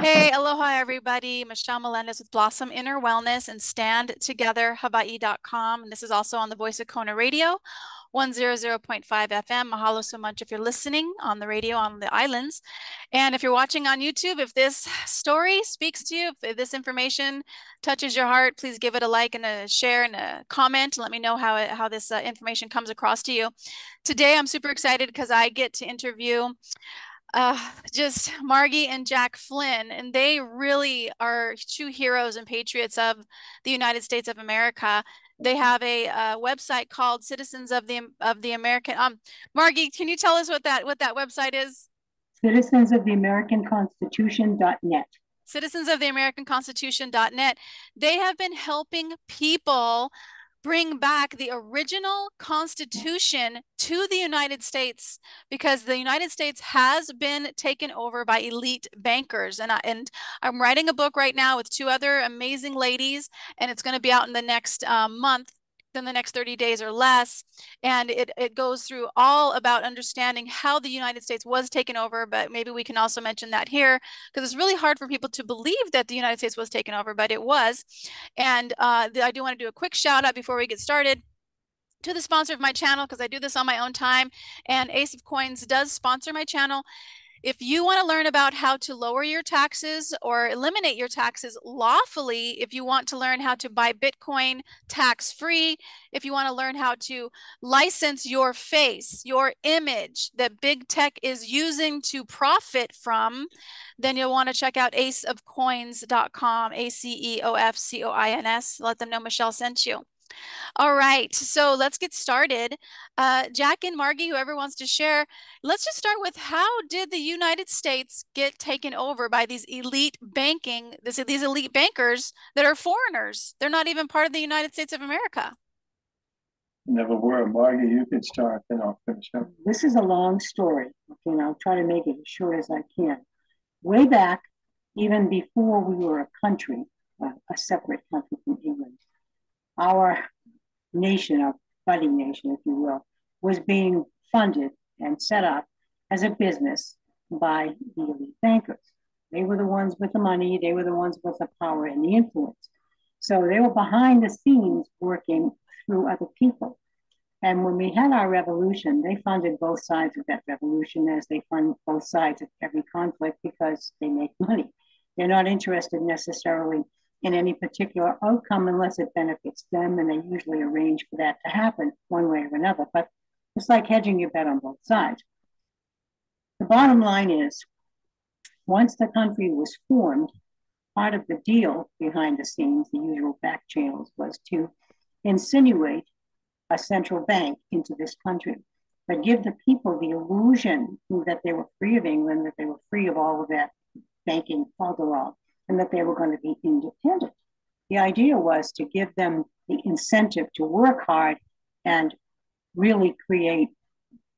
Hey, aloha, everybody. Michelle Melendez with Blossom Inner Wellness and Stand Together Hawaii.com. And this is also on the Voice of Kona Radio, 100.5 FM. Mahalo so much if you're listening on the radio on the islands. And if you're watching on YouTube, if this story speaks to you, if this information touches your heart, please give it a like and a share and a comment. Let me know how, it, how this uh, information comes across to you. Today, I'm super excited because I get to interview uh, just Margie and Jack Flynn, and they really are true heroes and patriots of the United States of America. They have a, a website called Citizens of the of the American. Um, Margie, can you tell us what that what that website is? Citizens of the American Constitution.net. Citizens of the American Constitution.net. They have been helping people bring back the original Constitution to the United States because the United States has been taken over by elite bankers. And, I, and I'm writing a book right now with two other amazing ladies, and it's going to be out in the next um, month than the next 30 days or less. And it, it goes through all about understanding how the United States was taken over, but maybe we can also mention that here because it's really hard for people to believe that the United States was taken over, but it was. And uh, I do want to do a quick shout out before we get started to the sponsor of my channel because I do this on my own time and Ace of Coins does sponsor my channel if you want to learn about how to lower your taxes or eliminate your taxes lawfully, if you want to learn how to buy Bitcoin tax free, if you want to learn how to license your face, your image that big tech is using to profit from, then you'll want to check out aceofcoins.com, A C E O F C O I N S. Let them know Michelle sent you. All right, so let's get started. Uh, Jack and Margie, whoever wants to share, let's just start with how did the United States get taken over by these elite banking, this, these elite bankers that are foreigners? They're not even part of the United States of America. Never were. Margie, you can start, then I'll finish up. This is a long story, okay, and I'll try to make it as short as I can. Way back, even before we were a country, uh, a separate country from England, our nation, our budding nation, if you will, was being funded and set up as a business by the elite bankers. They were the ones with the money, they were the ones with the power and the influence. So they were behind the scenes working through other people. And when we had our revolution, they funded both sides of that revolution as they fund both sides of every conflict because they make money. They're not interested necessarily in any particular outcome unless it benefits them, and they usually arrange for that to happen one way or another. But it's like hedging your bet on both sides. The bottom line is once the country was formed, part of the deal behind the scenes, the usual back channels, was to insinuate a central bank into this country, but give the people the illusion that they were free of England, that they were free of all of that banking falderall and that they were going to be independent. The idea was to give them the incentive to work hard and really create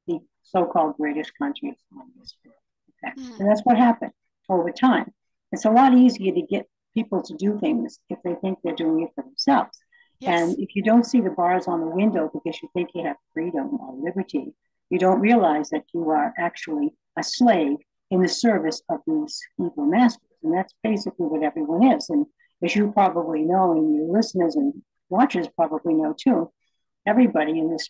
the so-called greatest countries on this world. Okay? Mm. And that's what happened over time. It's a lot easier to get people to do things if they think they're doing it for themselves. Yes. And if you don't see the bars on the window because you think you have freedom or liberty, you don't realize that you are actually a slave in the service of these evil masters. And that's basically what everyone is. And as you probably know, and your listeners and watchers probably know too, everybody in this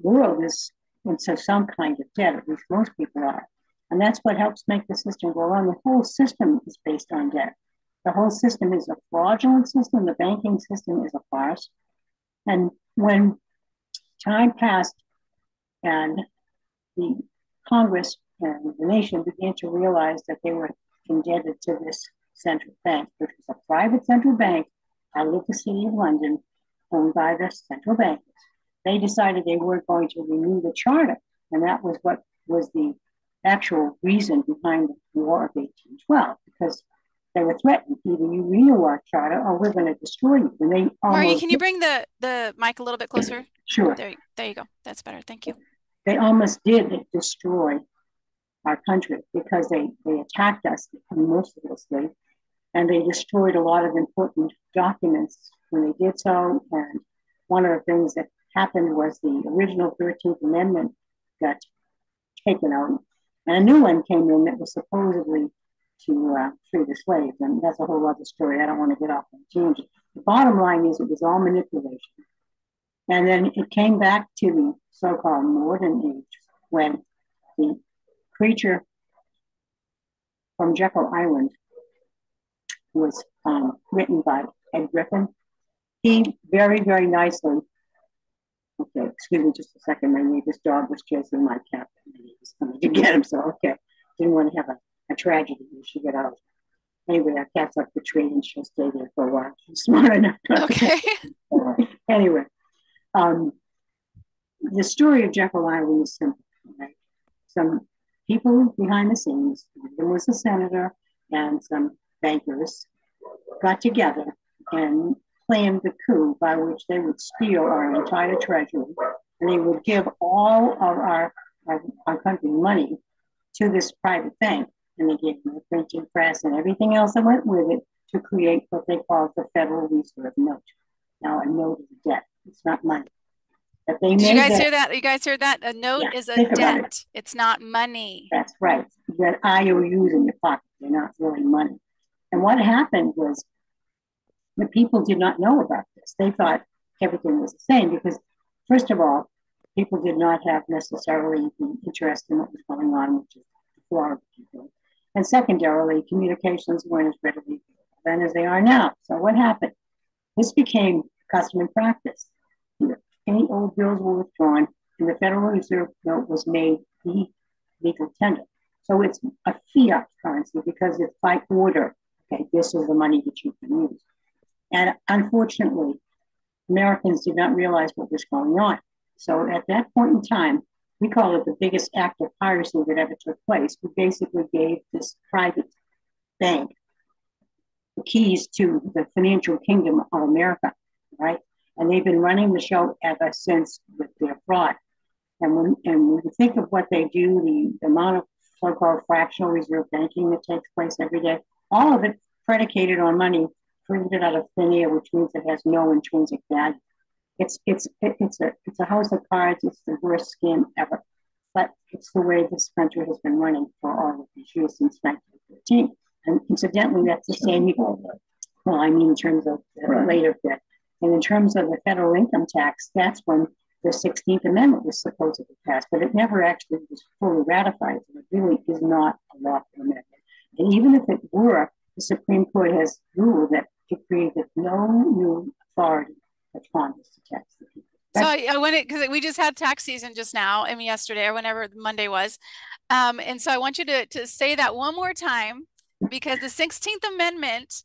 world is into some kind of debt, at least most people are. And that's what helps make the system go on. The whole system is based on debt. The whole system is a fraudulent system. The banking system is a farce. And when time passed and the Congress and the nation began to realize that they were indebted to this central bank, which was a private central bank out of the city of London, owned by the central bankers. They decided they weren't going to renew the charter, and that was what was the actual reason behind the War of 1812, because they were threatened either you renew our charter or we're going to destroy you. And they Marie, can you bring the the mic a little bit closer? Sure. There, there you go. That's better. Thank you. They almost did destroy our country because they, they attacked us mercilessly and they destroyed a lot of important documents when they did so. And one of the things that happened was the original 13th Amendment got taken out, and a new one came in that was supposedly to uh, free the slaves. And that's a whole other story. I don't want to get off on tangent. The bottom line is it was all manipulation. And then it came back to the so called modern age when the creature from Jekyll Island was um, written by Ed Griffin. He very, very nicely, okay, excuse me just a second, my neighbor's dog was chasing my cat and he was coming to get him, so okay, didn't want to have a, a tragedy when she get out. Anyway, our cat's up the tree and she'll stay there for a while. She's smart enough. Okay. anyway, um, the story of Jekyll Island is simple, right? Some people behind the scenes, there was a senator and some bankers, got together and planned the coup by which they would steal our entire treasury and they would give all of our, our, our country money to this private bank. And they gave them the printing press and everything else that went with it to create what they called the Federal Reserve note. Now, a note is a debt, it's not money. Did you guys hear that? You guys hear that? A note yeah, is a debt. It. It's not money. That's right. You got IOUs in your pocket. They're not really money. And what happened was the people did not know about this. They thought everything was the same because, first of all, people did not have necessarily the interest in what was going on, which is the Florida people. And secondarily, communications weren't as readily then as they are now. So what happened? This became custom and practice any old bills were withdrawn, and the Federal Reserve note was made the legal tender. So it's a fiat currency because it's by order. Okay, this is the money that you can use. And unfortunately, Americans did not realize what was going on. So at that point in time, we call it the biggest act of piracy that ever took place. We basically gave this private bank the keys to the financial kingdom of America, right? And they've been running the show ever since with their fraud. And when and when you think of what they do, the, the amount of so-called fractional reserve banking that takes place every day, all of it predicated on money printed out of thin air, which means it has no intrinsic value. It's it's it's a it's a house of cards. It's the worst scam ever, but it's the way this country has been running for all of these years since 1913. And incidentally, that's the same. Well, I mean, in terms of the right. later bit, and in terms of the federal income tax, that's when the 16th Amendment was supposedly passed, but it never actually was fully ratified. So it really is not a lawful amendment. And even if it were, the Supreme Court has ruled that it created no new authority for Congress to tax the people. so I, I wanted because we just had tax season just now, I mean yesterday or whenever Monday was, um, and so I want you to to say that one more time because the 16th Amendment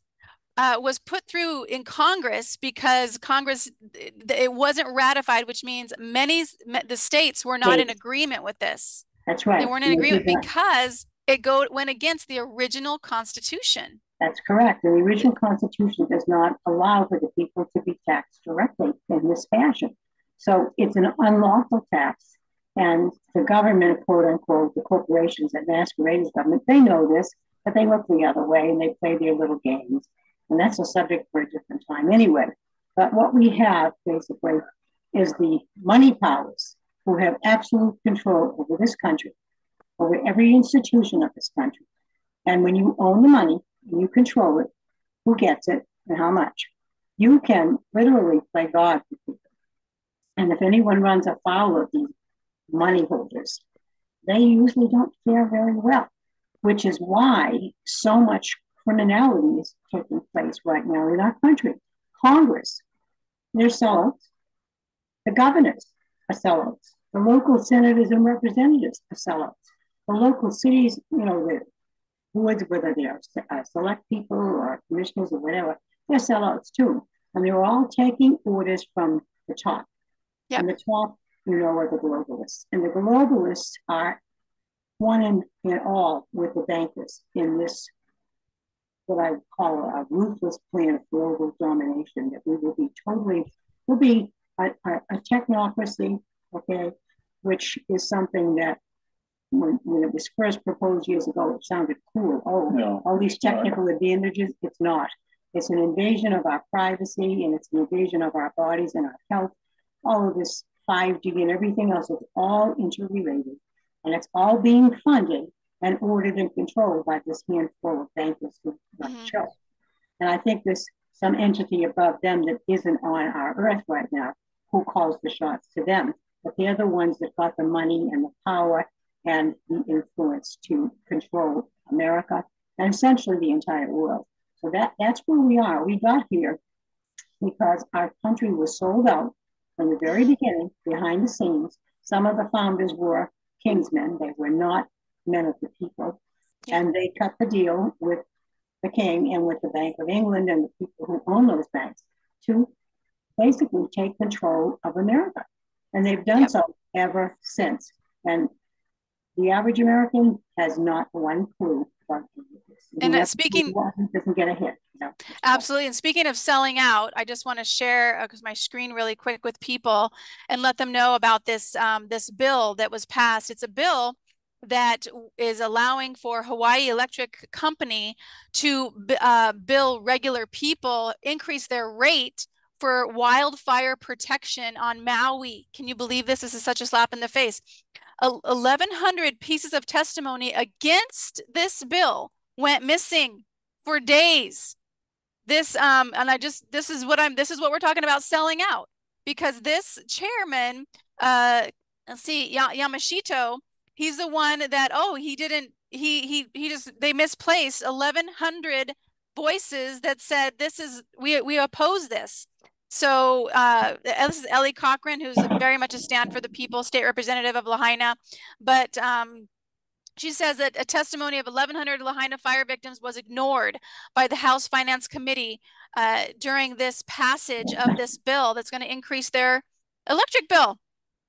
uh, was put through in Congress because Congress it wasn't ratified, which means many the states were not in agreement with this. That's right. They weren't in agreement because it go went against the original Constitution. That's correct. The original Constitution does not allow for the people to be taxed directly in this fashion. So it's an unlawful tax. And the government, quote unquote, the corporations that masquerade as government, they know this, but they look the other way and they play their little games. And that's a subject for a different time anyway. But what we have basically is the money powers who have absolute control over this country, over every institution of this country. And when you own the money and you control it, who gets it and how much, you can literally play God with people. And if anyone runs afoul of these money holders, they usually don't fare very well, which is why so much criminality is taking place right now in our country. Congress, they're sellouts. The governors are sellouts. The local senators and representatives are sellouts. The local cities, you know, the boards, whether they're uh, select people or commissioners or whatever, they're sellouts too. And they're all taking orders from the top. Yep. And the top, you know, are the globalists. And the globalists are one and, and all with the bankers in this what I call a ruthless plan of global domination, that we will be totally, we'll be a, a, a technocracy, okay, which is something that when, when it was first proposed years ago, it sounded cool. Oh, no, all these technical no. advantages, it's not. It's an invasion of our privacy and it's an invasion of our bodies and our health. All of this 5G and everything else is all interrelated. And it's all being funded and ordered and controlled by this handful of bankers who run Mhm. show. And I think there's some entity above them that isn't on our earth right now who calls the shots to them. But they're the ones that got the money and the power and the influence to control America and essentially the entire world. So that that's where we are. We got here because our country was sold out from the very beginning, behind the scenes. Some of the founders were kingsmen; they were not men of the people, Yeah. and they cut the deal with the king and with the Bank of England and the people who own those banks to basically take control of America, and they've done Yep. so ever since. And the average American has not one clue about any of this. And, uh, Whoever speaking- doesn't get a hit. Know? Absolutely. And speaking of selling out, I just want to share because my screen really quick with people and let them know about this um, this bill that was passed. It's a bill that is allowing for Hawaii Electric Company to uh, bill regular people, increase their rate for wildfire protection on Maui. Can you believe this? This is such a slap in the face. 1,100 pieces of testimony against this bill went missing for days this um and i just this is what i'm this is what we're talking about selling out because this chairman uh let's see yamashita he's the one that oh he didn't he he he just they misplaced 1100 voices that said this is we we oppose this so uh this is ellie cochran who's very much a stand for the people state representative of lahaina but um she says that a testimony of 1,100 Lahaina fire victims was ignored by the House Finance Committee uh, during this passage of this bill that's going to increase their electric bill.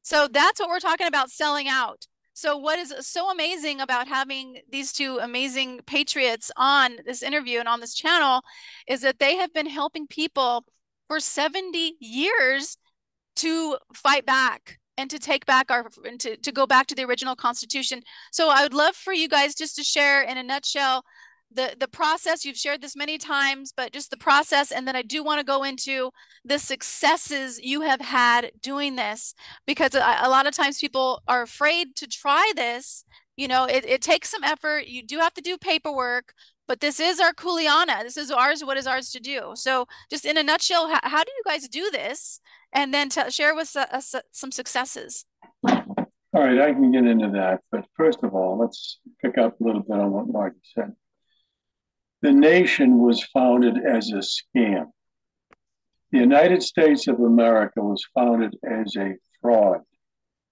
So that's what we're talking about selling out. So, what is so amazing about having these two amazing patriots on this interview and on this channel is that they have been helping people for 70 years to fight back and to take back our and to, to go back to the original constitution. So I would love for you guys just to share in a nutshell the the process. You've shared this many times, but just the process, and then I do want to go into the successes you have had doing this because a, a lot of times people are afraid to try this. You know, it, it takes some effort. You do have to do paperwork, but this is our kuleana. This is ours. What is ours to do? So, just in a nutshell, how, how do you guys do this? And then share with us, us uh, some successes. All right, I can get into that, but first of all, let's pick up a little bit on what Marty said. The nation was founded as a scam. The United States of America was founded as a fraud.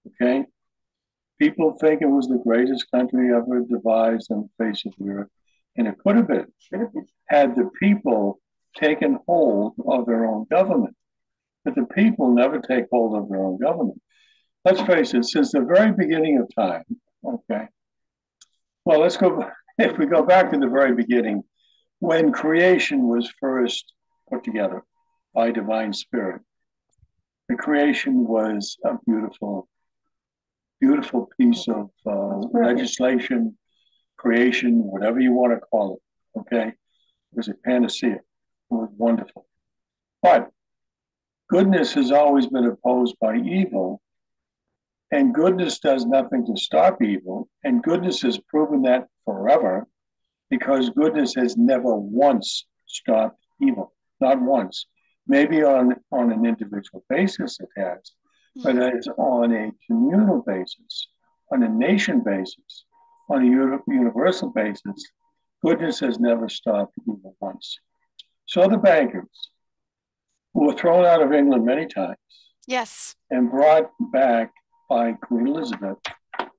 Okay? People think it was the greatest country ever devised on the face of the earth, and it could have been had the people taken hold of their own government. But the people never take hold of their own government. Let's face it, since the very beginning of time, okay. Well, let's go, if we go back to the very beginning, when creation was first put together by divine spirit, the creation was a beautiful, beautiful piece of uh, legislation, creation, whatever you want to call it, okay? It was a panacea. It was wonderful. But goodness has always been opposed by evil, and goodness does nothing to stop evil, and goodness has proven that forever because goodness has never once stopped evil, not once. Maybe on, on an individual basis it has, but hmm. it's on a communal basis, on a nation basis, on a uni- universal basis. Goodness has never stopped evil once. So the bankers, who were thrown out of England many times Yes. and brought back by Queen Elizabeth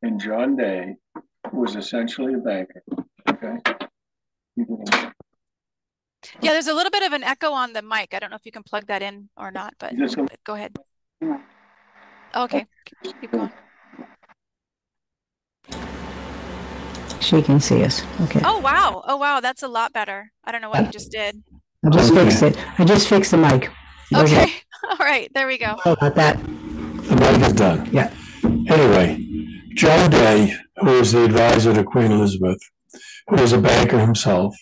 and John Dee, who was essentially a banker. Okay. You can- Yeah, there's a little bit of an echo on the mic. I don't know if you can plug that in or not, but go ahead. Okay, keep going. She can see us. Okay. Oh, wow. Oh, wow. That's a lot better. I don't know what you just did. I just fixed it. I just fixed the mic. Doesn't- Okay. All right. There we go. How about that? The mic is done. Yeah. Anyway, John Dee, who was the advisor to Queen Elizabeth, who was a banker himself,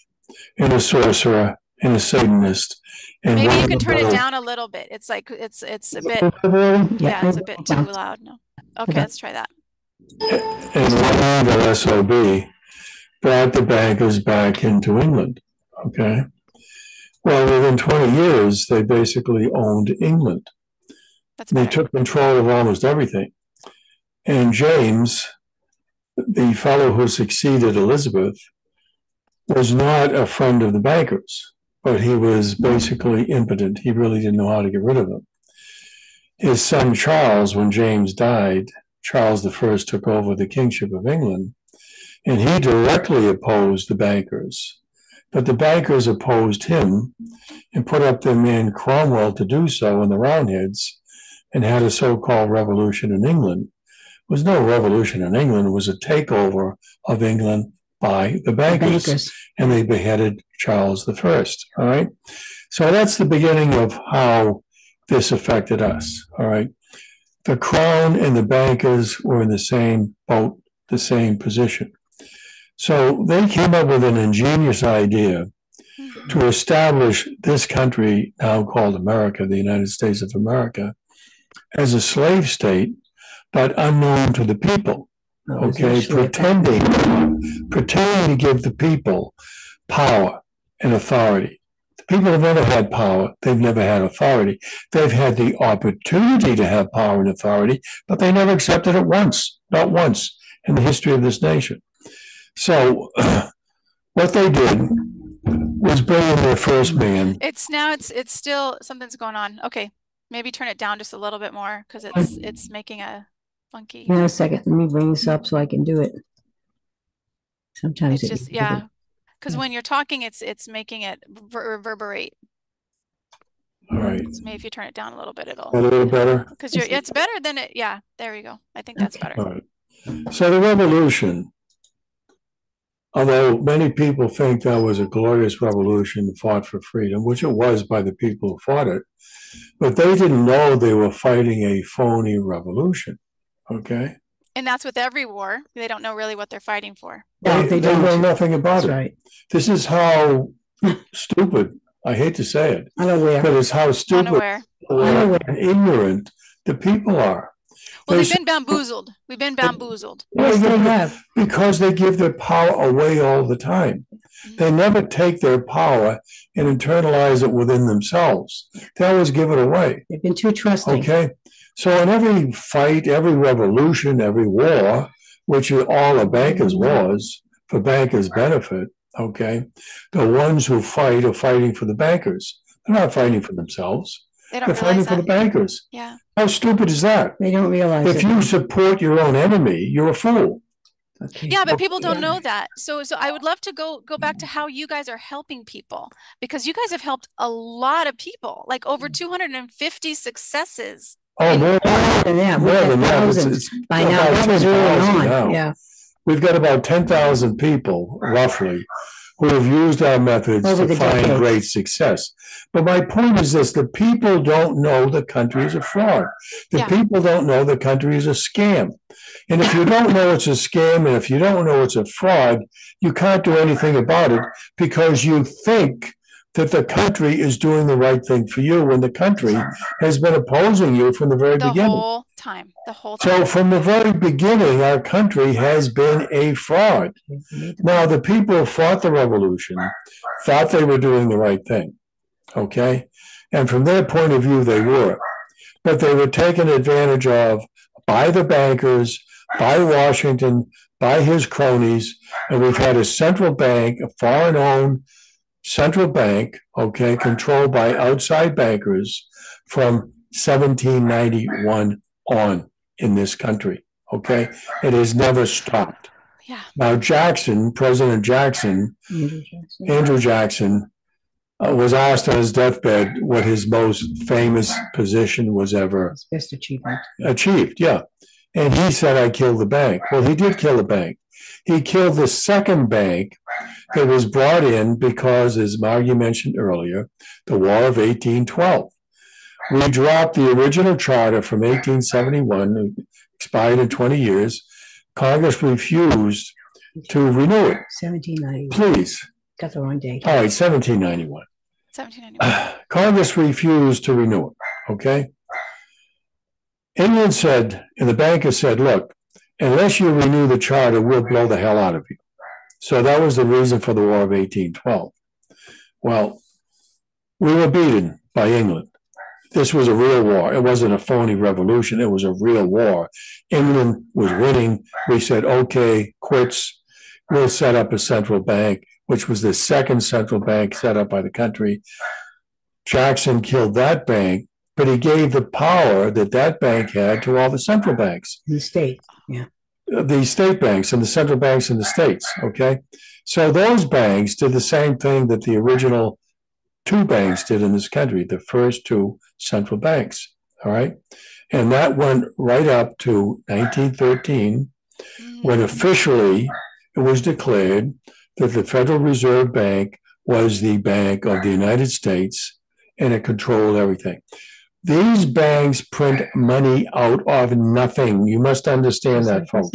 and a sorcerer, and a Satanist, and Maybe you can turn it down a little bit. It's like it's it's a bit yeah, it's a bit too loud. No. Okay, Okay. let's try that. and one of the SOB, brought the bankers back into England. Okay. Well, within 20 years, they basically owned England. That's They took control of almost everything. And James, the fellow who succeeded Elizabeth, was not a friend of the bankers, but he was basically impotent. He really didn't know how to get rid of them. His son Charles, when James died, Charles I took over the kingship of England, and he directly opposed the bankers. But the bankers opposed him and put up their man Cromwell to do so in the Roundheads and had a so-called revolution in England. It was no revolution in England, it was a takeover of England by the bankers, Bankers. and they beheaded Charles I. All right. So that's the beginning of how this affected us. All right. The crown and the bankers were in the same boat, the same position. So they came up with an ingenious idea to establish this country, now called America, the United States of America, as a slave state, but unknown to the people. Okay, pretending, pretending to give the people power and authority. The people have never had power. They've never had authority. They've had the opportunity to have power and authority, but they never accepted it once, not once in the history of this nation. So what they did was bring in their first man. It's now it's it's still something's going on. Okay. Maybe turn it down just a little bit more because it's it's making a funky. Hang on a second, let me bring this up so I can do it. Sometimes It's it. just yeah. Because Yeah. when you're talking, it's it's making it ver- reverberate. All right. So maybe if you turn it down a little bit, it'll A little better. because you're it's better than it. Yeah, there you go. I think that's Okay. better. All right. So the revolution, although many people think that was a glorious revolution fought for freedom, which it was by the people who fought it, but they didn't know they were fighting a phony revolution. Okay. And that's with every war. They don't know really what they're fighting for. No, they know don't. nothing about That's it. right. This is how stupid, I hate to say it, Unaware. but it's how stupid Unaware. and ignorant the people are. Well, They we've been bamboozled. We've been bamboozled. Yes, they have. because they give their power away all the time. Mm-hmm. They never take their power and internalize it within themselves. They always give it away. They've been too trusting. Okay. So in every fight, every revolution, every war, which are all a banker's mm-hmm. wars for bankers' benefit, okay, the ones who fight are fighting for the bankers. They're not fighting for themselves. They don't They're fighting realize for the bankers. Yeah. How stupid is that? They don't realize If it. you support your own enemy, you're a fool. Okay. Yeah, but people don't Yeah. know that. So so I would love to go go back to how you guys are helping people because you guys have helped a lot of people, like over mm. 250 successes. Oh, more, More than that, more we've than got that. It's- it's by now. about That was early 10,000 on. now. Yeah. We've got about ten thousand people roughly who have used our methods Over to find decades. great success. But my point is this, the people don't know the country is a fraud. The Yeah. people don't know the country is a scam. And if you don't know it's a scam and if you don't know it's a fraud, you can't do anything about it because you think that the country is doing the right thing for you when the country has been opposing you from the very The beginning. The whole time. The whole time. So from the very beginning, our country has been a fraud. Now, the people who fought the revolution thought they were doing the right thing. Okay. And from their point of view, they were. But they were taken advantage of by the bankers, by Washington, by his cronies. And we've had a central bank, a foreign owned central bank, okay, controlled by outside bankers from 1791 on in this country. Okay. It has never stopped. yeah. Now, Jackson, President Jackson, Andrew Jackson. Andrew Jackson, uh, was asked on his deathbed what his most famous position was ever His Best achievement. achieved. Yeah. And he said, I killed the bank. Well, he did kill the bank. He killed the second bank that was brought in because, as Margie mentioned earlier, the War of 1812. We dropped the original charter from 1871, expired in 20 years. Congress refused to renew it. Seventeen ninety. Please. Got the wrong date. All right, 1791. 1791. Congress refused to renew it. Okay. England said, and the banker said, look, unless you renew the charter, we'll blow the hell out of you. So that was the reason for the War of 1812. Well, we were beaten by England. This was a real war. It wasn't a phony revolution. It was a real war. England was winning. We said, okay, quits. We'll set up a central bank, which was the second central bank set up by the country. Jackson killed that bank, but he gave the power that that bank had to all the central banks the state. Yeah. The state banks and the central banks in the states. Okay. So those banks did the same thing that the original two banks did in this country, the first two central banks. All right. And that went right up to 1913, when Mm. officially it was declared that the Federal Reserve Bank was the bank of the United States and it controlled everything. These banks print money out of nothing. You must understand that, folks.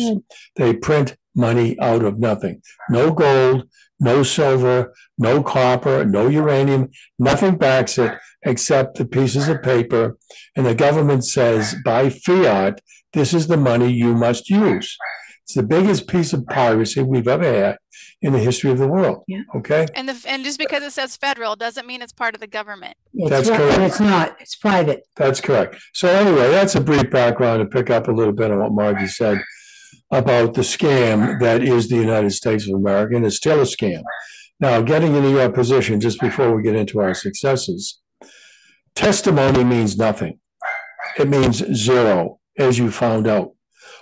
They print money out of nothing. No gold, no silver, no copper, no uranium, nothing backs it except the pieces of paper. And the government says by fiat, this is the money you must use. It's the biggest piece of piracy we've ever had in the history of the world. Yeah. Okay. And the and just because it says federal doesn't mean it's part of the government. It's That's not- correct. It's not, it's private. That's correct. So anyway, that's a brief background to pick up a little bit on what Margie said about the scam that is the United States of America, and it's still a scam. Now, getting into your position just before we get into our successes, testimony means nothing. It means zero, as you found out.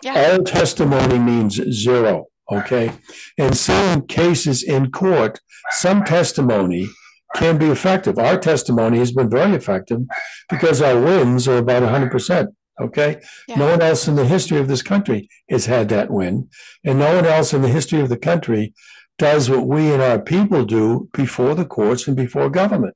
Yeah. All testimony means zero, okay? In some cases in court, some testimony can be effective. Our testimony has been very effective because our wins are about hundred percent, okay? No one else in the history of this country has had that win, and no one else in the history of the country does what we and our people do before the courts and before government.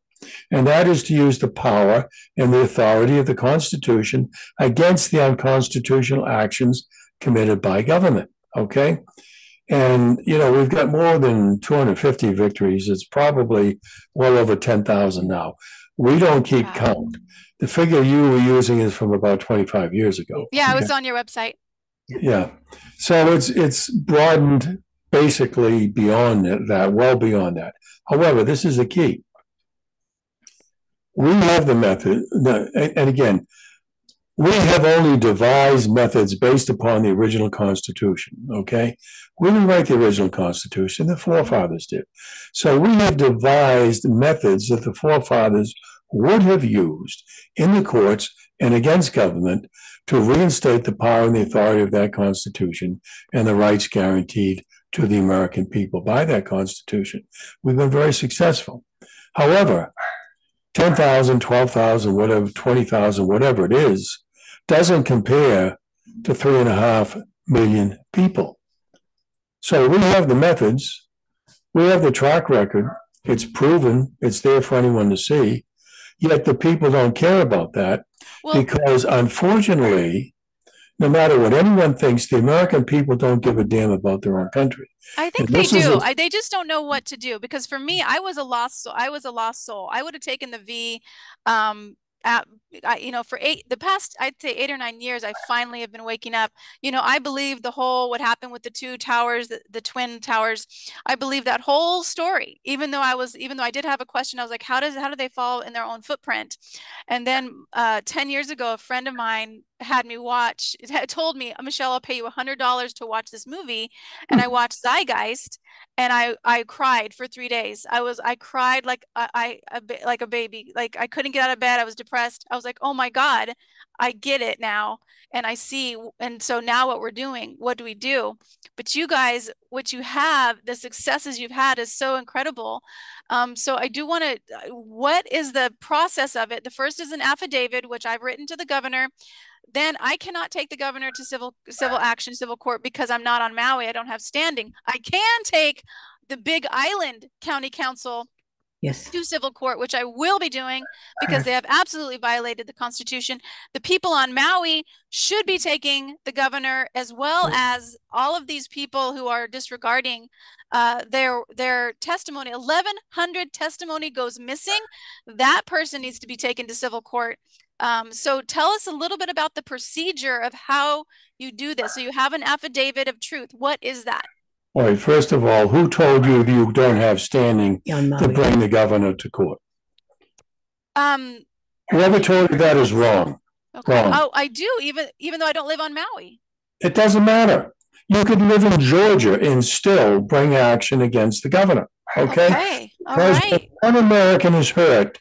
And that is to use the power and the authority of the Constitution against the unconstitutional actions committed by government, okay? And, you know, we've got more than 250 victories. It's probably well over 10,000 now. We don't keep Wow. count. The figure you were using is from about 25 years ago. Yeah, it okay? was on your website. Yeah. So it's it's broadened basically beyond that, well beyond that. However, this is the key. We have the method, and again, we have only devised methods based upon the original Constitution. Okay, we didn't write the original Constitution; the forefathers did. So we have devised methods that the forefathers would have used in the courts and against government to reinstate the power and the authority of that Constitution and the rights guaranteed to the American people by that Constitution. We've been very successful. However, 10,000, 12,000, whatever, 20,000, whatever it is, doesn't compare to three and a half million people. So we have the methods, we have the track record, it's proven, it's there for anyone to see. Yet the people don't care about that Well, because unfortunately, no matter what anyone thinks, the American people don't give a damn about their own country. I think they do. a- I, they just don't know what to do because for me, I was a lost soul. I was a lost soul. I would have taken the V. Um, I, you know, for eight, the past, I'd say eight or nine years, I finally have been waking up. You know, I believe the whole what happened with the two towers, the, the twin towers. I believe that whole story. Even though I was, even though I did have a question, I was like, how does how do they fall in their own footprint? And then uh, ten years ago, a friend of mine had me watch. Had told me, Michelle, I'll pay you a hundred dollars to watch this movie, and I watched Zeitgeist and I I cried for three days. I was I cried like I, I a, ba- like a baby. Like I couldn't get out of bed. I was depressed. I was like, oh my God, I get it now, and I see. And so now what we're doing, what do we do? But you guys, what you have, the successes you've had is so incredible. Um, so I do want to. What is the process of it? The first is an affidavit, which I've written to the governor then I cannot take the governor to civil civil action, civil court because I'm not on Maui. I don't have standing. I can take the Big Island County Council Yes. to civil court, which I will be doing because they have absolutely violated the Constitution. The people on Maui should be taking the governor as well as all of these people who are disregarding uh, their their testimony. Eleven hundred testimony goes missing. That person needs to be taken to civil court. Um, so tell us a little bit about the procedure of how you do this. So you have an affidavit of truth. What is that? All right, first of all, who told you you don't have standing to Maui. bring the governor to court? Um, Whoever told you that is wrong. okay. Wrong. Oh, I do, even, even though I don't live on Maui. It doesn't matter. You could live in Georgia and still bring action against the governor, okay? Okay, all Because right. one American is hurt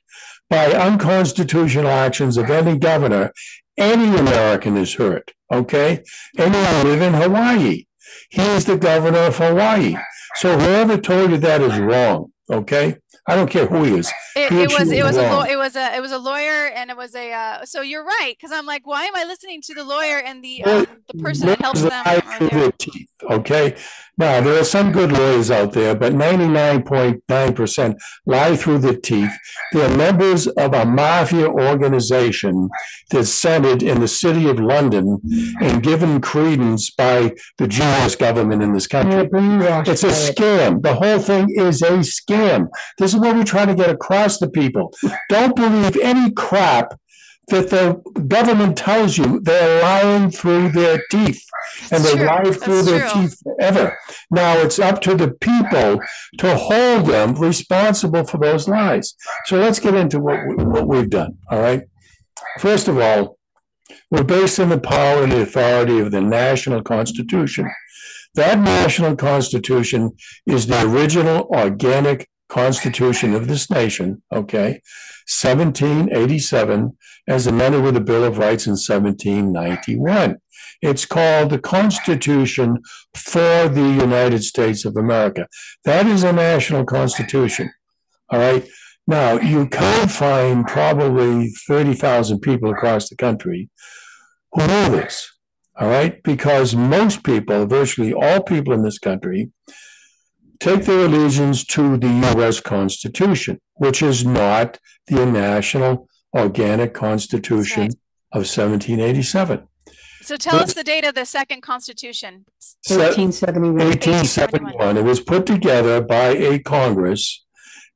by unconstitutional actions of any governor, any American is hurt, okay? Anyone live in Hawaii. He is the governor of Hawaii. So whoever told you that is wrong, okay? I don't care who he is. It, it was, it was a, it was a, it was a lawyer and it was a, uh, so you're right, because I'm like, why am I listening to the lawyer and the, um, the person that helps them? lie are their teeth, okay? Now, there are some good lawyers out there, but ninety-nine point nine percent lie through their teeth. They're members of a mafia organization that's centered in the city of London and given credence by the Jewish government in this country. It's a scam. The whole thing is a scam. This is what we're trying to get across to people. Don't believe any crap that the government tells you. They're lying through their teeth. And they true. lie through That's their true. teeth forever. Now it's up to the people to hold them responsible for those lies. So let's get into what, we- what we've done, all right? First of all, we're based on the power and the authority of the national constitution. That national constitution is the original organic constitution of this nation, okay? Seventeen eighty-seven, as amended with the Bill of Rights in seventeen ninety-one. It's called the Constitution for the United States of America. That is a national constitution. All right. Now, you can find probably 30,000 people across the country who know this. All right. Because most people, virtually all people in this country, take their allegiance to the U.S. Constitution, which is not the national organic constitution right. of 1787. So tell us the date of the second constitution. Eighteen seventy-one. 1871. It was put together by a Congress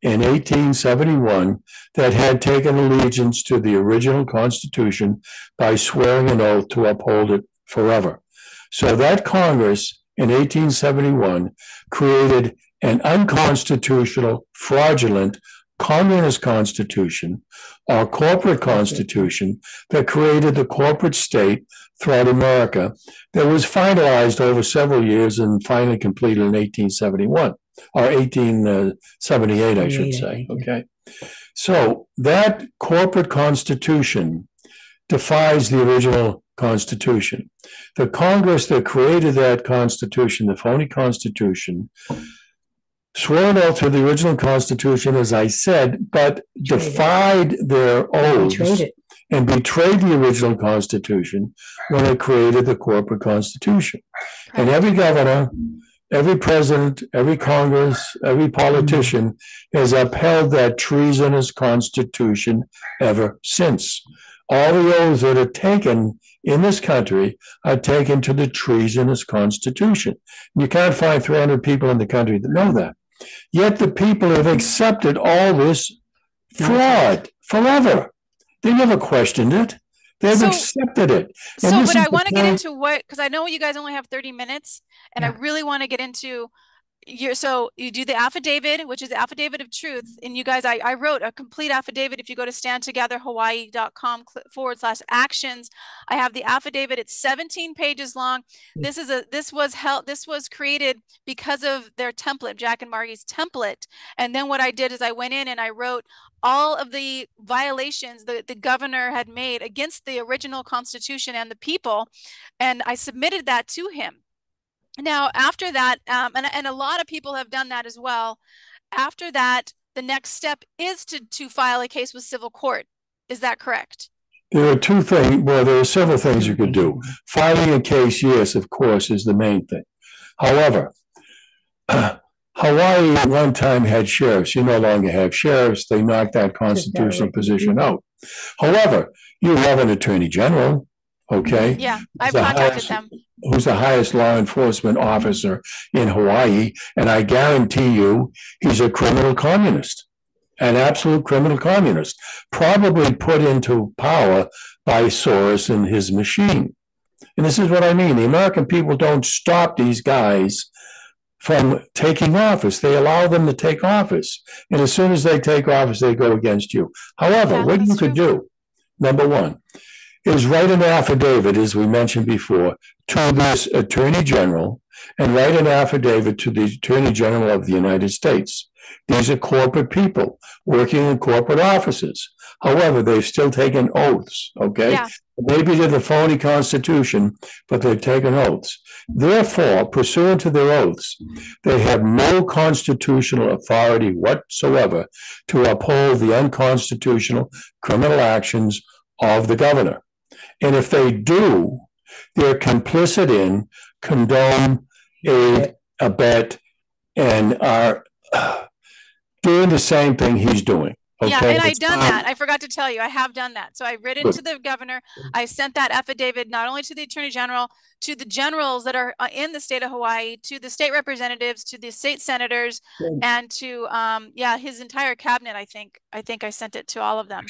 in 1871 that had taken allegiance to the original Constitution by swearing an oath to uphold it forever. So that Congress in 1871 created an unconstitutional, fraudulent communist constitution or corporate constitution that created the corporate state throughout America that was finalized over several years and finally completed in 1871 or 1878, I should say. Okay. So that corporate constitution defies the original constitution. The Congress that created that constitution, the phony constitution, swore an oath to the original constitution, as I said, but Betrayed it. defied their oaths Betrayed and betrayed the original constitution when it created the corporate constitution. And every governor, every president, every Congress, every politician mm-hmm. has upheld that treasonous constitution ever since. All the oaths that are taken in this country are taken to the treasonous constitution. You can't find 300 people in the country that know that. Yet the people have accepted all this fraud forever. They never questioned it. They've So- accepted it. And So, but I want to get into what, because I know you guys only have 30 minutes and I really want to get into your, so you do the affidavit, which is the affidavit of truth. And you guys, I, I wrote a complete affidavit. If you go to standtogetherhawaii.com forward slash actions, I have the affidavit. It's 17 pages long. Mm. This is a, this was held, this was created because of their template, Jack and Margie's template. And then what I did is I went in and I wrote all of the violations that the governor had made against the original constitution and the people and i submitted that to him now after that um, and, and a lot of people have done that as well after that the next step is to to file a case with civil court is that correct There are two things, well, there are several things you could do. Filing a case, yes, of course, is the main thing. However, Hawaii at one time had sheriffs. You no longer have sheriffs. They knocked that constitutional position out. However, you have an attorney general, okay? yeah i've the contacted highest- them who's the highest law enforcement officer in Hawaii, and I guarantee you, he's a criminal communist, an absolute criminal communist, probably put into power by Soros and his machine. And this is what I mean: the American people don't stop these guys from taking office. They allow them to take office. And as soon as they take office, they go against you. However, Yeah, what you that's could do, number one, is write an affidavit, as we mentioned before, to this Attorney General and write an affidavit to the Attorney General of the United States. These are corporate people working in corporate offices. However, they've still taken oaths, okay? Yeah. Maybe they're the phony constitution, but they've taken oaths. Therefore, pursuant to their oaths, they have no constitutional authority whatsoever to uphold the unconstitutional criminal actions of the governor. And if they do, they're complicit in, condone, aid, abet, and are uh, doing the same thing he's doing. Yeah, and I've done that. I forgot to tell you, I have done that. So I've written Good. to the governor. I sent that affidavit not only to the attorney general, to the generals that are uh, in the state of Hawaii, to the state representatives, to the state senators, Good. and to um yeah, his entire cabinet. I think I think I sent it to all of them.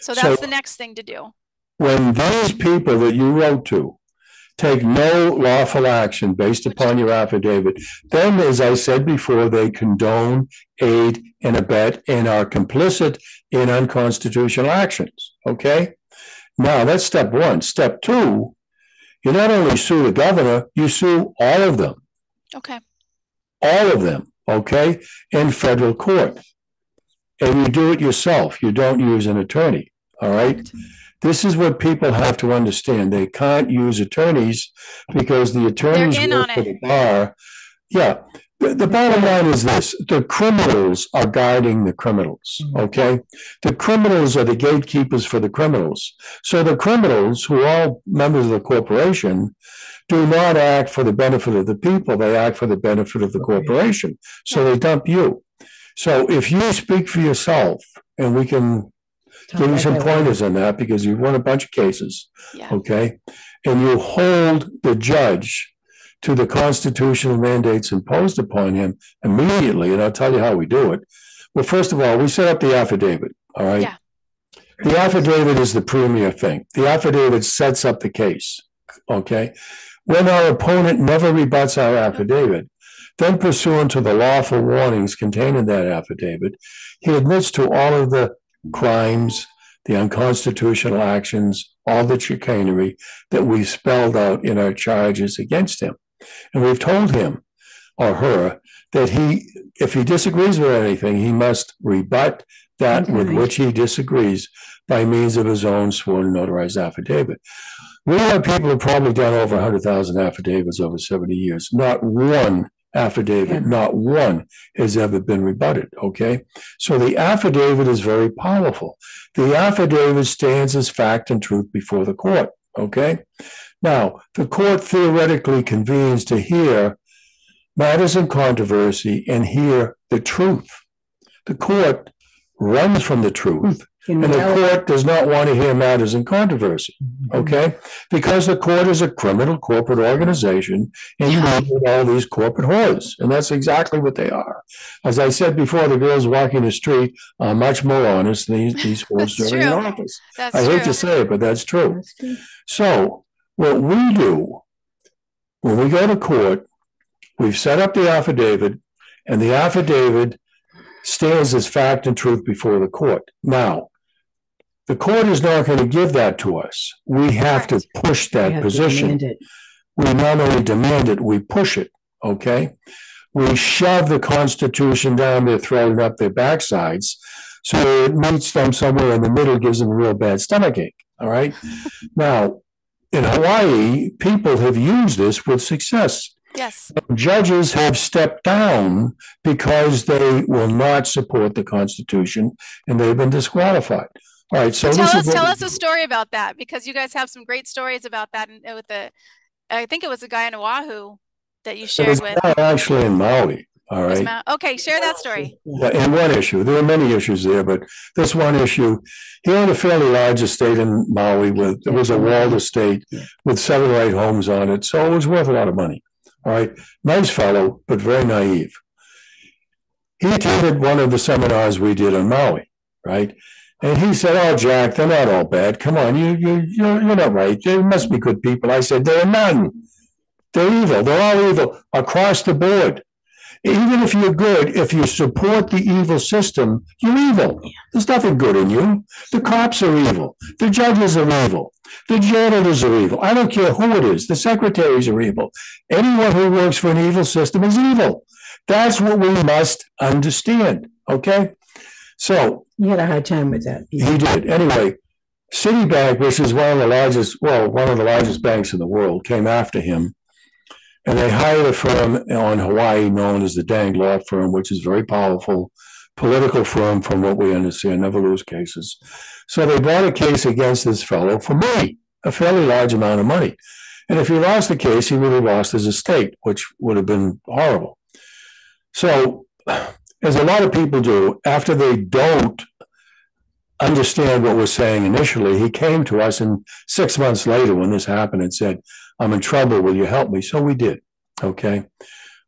So So- that's the next thing to do. When these people that you wrote to take no lawful action based upon your affidavit, then, as I said before, they condone, aid, and abet and are complicit in unconstitutional actions. Okay? Now, that's step one. Step two, you not only sue the governor, you sue all of them, Okay. all of them, okay, in federal court. And you do it yourself. You don't use an attorney. All right? This is what people have to understand. They can't use attorneys because the attorneys in work on for it. the bar. Yeah, the, the bottom line is this: the criminals are guiding the criminals. Mhm. Okay, the criminals are the gatekeepers for the criminals. So the criminals, who are all members of the corporation, do not act for the benefit of the people. They act for the benefit of the corporation. So they dump you. So if you speak for yourself, and we can give you some pointers on that because you've won a bunch of cases, Yeah. okay? And you hold the judge to the constitutional mandates imposed upon him immediately, and I'll tell you how we do it. Well, first of all, we set up the affidavit, all right? Yeah. The affidavit is the premier thing. The affidavit sets up the case, okay? When our opponent never rebuts our affidavit, then pursuant to the lawful warnings contained in that affidavit, he admits to all of the crimes, the unconstitutional actions, all the chicanery that we spelled out in our charges against him. And we've told him or her that he, if he disagrees with anything, he must rebut that with which he disagrees by means of his own sworn notarized affidavit. We have people who've probably done over hundred thousand affidavits over seventy years. Not one affidavit, Yeah. not one has ever been rebutted, okay? So the affidavit is very powerful. The affidavit stands as fact and truth before the court, okay? Now, the court theoretically convenes to hear matters in controversy and hear the truth. The court runs from the truth, and the court does not want to hear matters in controversy, mm-hmm. okay? Because the court is a criminal corporate organization and you all these corporate whores, and that's exactly what they are. As I said before, the girls walking the street are much more honest than these, these whores That's in true. office. That's I hate true. to say it, but that's true. That's true. So what we do when we go to court, we've set up the affidavit and the affidavit stands as fact and truth before the court. Now, the court is not going to give that to us. We have to push that have to position. demand it. We not only demand it, we push it, okay? We shove the Constitution down their throat and up their backsides. So it meets them somewhere in the middle, gives them a real bad stomachache, all right? Now, in Hawaii, people have used this with success. Yes. Judges have stepped down because they will not support the Constitution and they've been disqualified. All right, so tell us tell us a story about that because you guys have some great stories about that and with the I think it was a guy in Oahu that you shared with. actually in Maui, all right? Ma- Okay, share that story. Yeah, and one issue, there are many issues there, but this one issue, he owned a fairly large estate in Maui with, it was a walled estate with seven or eight homes on it, so it was worth a lot of money. All right, nice fellow, but very naive. He attended one of the seminars we did on Maui, right? And he said, "Oh, Jack, they're not all bad. Come on, you you you're, you're not right. They must be good people." I said, "They're none. They're evil. They're all evil across the board." Even if you're good, if you support the evil system, you're evil. There's nothing good in you. The cops are evil. The judges are evil. The janitors are evil. I don't care who it is. The secretaries are evil. Anyone who works for an evil system is evil. That's what we must understand. Okay. So he had a hard time with that. he did. Anyway, Citibank, which is one of the largest, well, one of the largest banks in the world, came after him. And they hired a firm on Hawaii known as the Dang Law Firm, which is a very powerful political firm from what we understand, never lose cases. So they brought a case against this fellow for money, a fairly large amount of money. And if he lost the case, he would have lost his estate, which would have been horrible. So, as a lot of people do, after they don't understand what we're saying initially, he came to us and six months later when this happened and said, I'm in trouble, will you help me? So we did. Okay.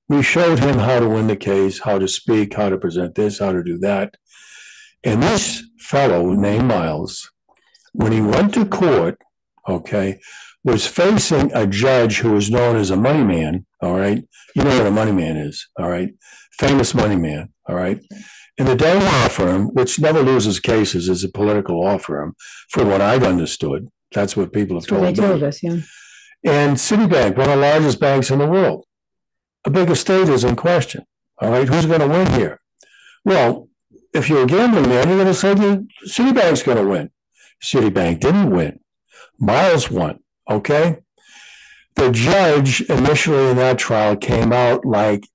We showed him how to win the case, how to speak, how to present this, how to do that. And this fellow named Miles, when he went to court, okay, was facing a judge who was known as a money man. All right. You know what a money man is. All right. Famous money man. All right. And the Day Law Firm, which never loses cases, is a political law firm, for what I've understood. That's what people have That's what they told told me. us, yeah. And Citibank, one of the largest banks in the world. A big estate is in question. All right. Who's going to win here? Well, if you're a gambling man, you're going to say the Citibank's going to win. Citibank didn't win. Miles won. Okay. The judge initially in that trial came out like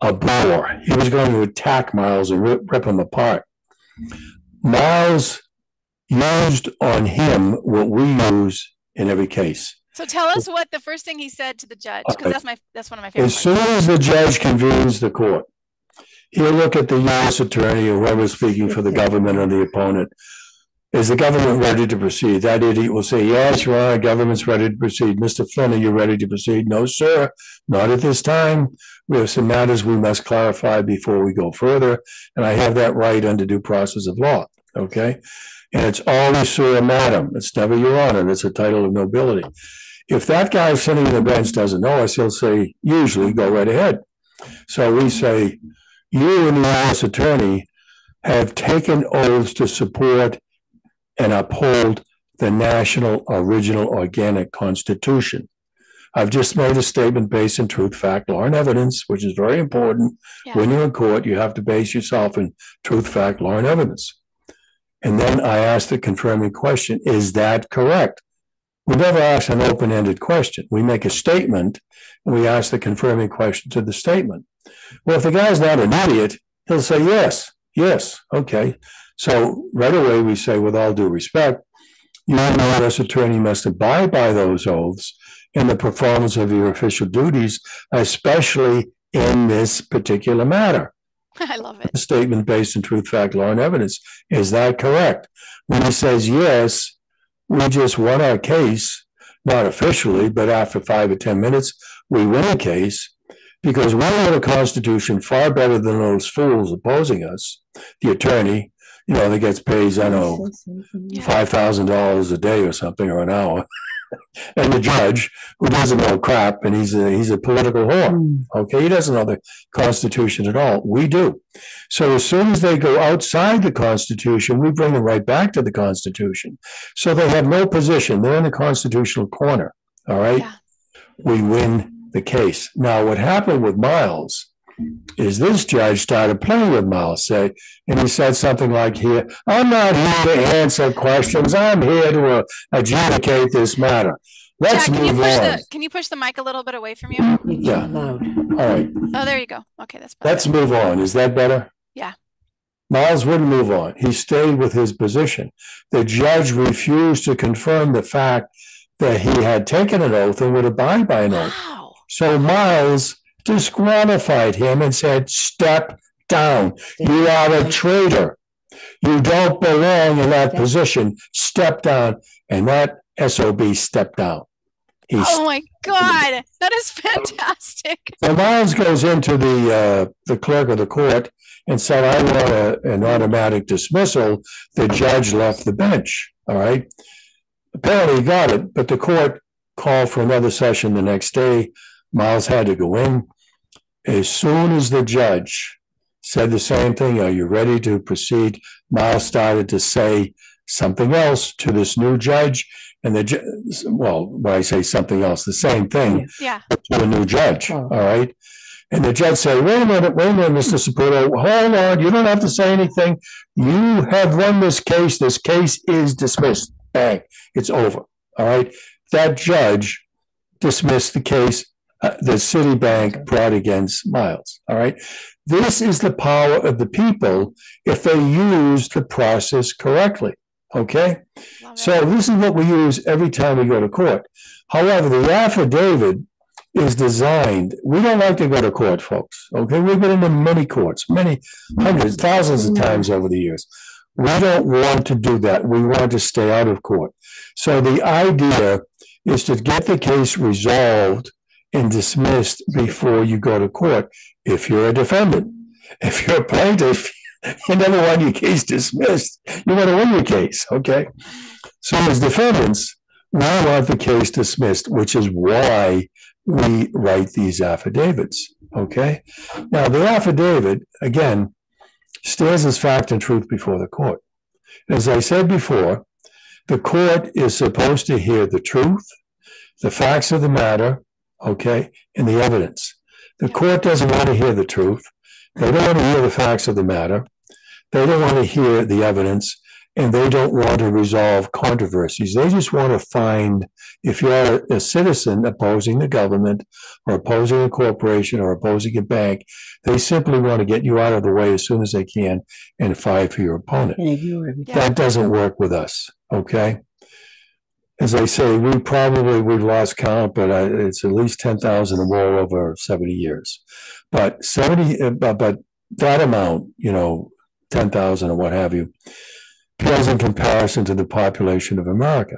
a boar. He was going to attack Miles and rip, rip him apart. Miles used on him what we use in every case. So tell us what the first thing he said to the judge, because Okay. that's my that's one of my favorite. As soon as the judge convenes the court, he'll look at the U.S. attorney or whoever's speaking for the government or the opponent. Is the government ready to proceed? That idiot will say, yes, your honor, government's ready to proceed. Mr. Flynn, are you ready to proceed? No, sir, not at this time. We have some matters we must clarify before we go further, and I have that right under due process of law, okay? And it's always sir or madam. It's never your honor. It's a title of nobility. If that guy sitting in the bench doesn't know us, he'll say, usually go right ahead. So we say, you and the U.S. attorney have taken oaths to support and uphold the national original organic constitution. I've just made a statement based in truth, fact, law, and evidence, which is very important. Yeah. When you're in court, you have to base yourself in truth, fact, law, and evidence. And then I ask the confirming question, is that correct? We never ask an open-ended question. We make a statement and we ask the confirming question to the statement. Well, if the guy's not an idiot, he'll say yes, yes, okay. So right away we say, with all due respect, you and the U.S. attorney must abide by those oaths in the performance of your official duties, especially in this particular matter I love it. a statement based on truth, fact, law, and evidence. Is that correct? When he says yes, we just won our case, not officially, but after five or 10 minutes, we win a case because we know the Constitution far better than those fools opposing us. The attorney, you know, that gets paid, I know, five thousand dollars a day or something or an hour. And the judge, who doesn't know crap, and he's a, he's a political whore. Hmm. Okay, he doesn't know the Constitution at all. We do. So as soon as they go outside the Constitution, we bring them right back to the Constitution. So they have no position. They're in the constitutional corner. All right. Yeah. We win the case. Now, what happened with Miles is this judge started playing with Miles, say, and he said something like here, I'm not here to answer questions. I'm here to uh, adjudicate this matter. Let's Jack, can you move push on. the can you push the mic a little bit away from you? Yeah. loud. All right. Oh, there you go. Okay, that's better. Let's move on. Is that better? Yeah. Miles wouldn't move on. He stayed with his position. The judge refused to confirm the fact that he had taken an oath and would abide by an oath. Wow. So Miles disqualified him and said, Step down. You are a traitor. You don't belong in that position. Step down. And that SOB stepped down. He Oh my God, that is fantastic. so Miles goes into the, uh, the clerk of the court and said, I want a, an automatic dismissal. The judge left the bench, all right? Apparently he got it, but the court called for another session the next day. Miles had to go in. As soon as the judge said the same thing, are you ready to proceed? Miles started to say something else to this new judge. And the, ju- well, when I say something else, the same thing Yeah. to a new judge, Oh. all right? And the judge said, wait a minute, wait a minute, Mr. Saputo, hold on, you don't have to say anything. You have won this case, this case is dismissed, bang, it's over, all right? That judge dismissed the case uh, that Citibank brought against Miles, all right? This is the power of the people if they use the process correctly, okay? So this is what we use every time we go to court. However, the affidavit is designed, we don't like to go to court, folks, okay? We've been into many courts, many hundreds, thousands of times over the years. We don't want to do that. We want to stay out of court. So the idea is to get the case resolved and dismissed before you go to court if you're a defendant. If you're a plaintiff, you never want your case dismissed. You want to win your case, okay? So as defendants, we want the case dismissed, which is why we write these affidavits, okay? Now, the affidavit, again, stands as fact and truth before the court. As I said before, the court is supposed to hear the truth, the facts of the matter, okay, and the evidence. The court doesn't want to hear the truth. They don't want to hear the facts of the matter. They don't want to hear the evidence and they don't want to resolve controversies. They just want to find if you're a citizen opposing the government or opposing a corporation or opposing a bank, they simply want to get you out of the way as soon as they can and fight for your opponent. And ignore everything. Yeah. That doesn't work with us, okay? As I say, we probably, we've lost count, but uh, it's at least ten thousand or more over seventy years. But seventy, uh, but, but that amount, you know, ten thousand or what have you, pales in comparison to the population of America.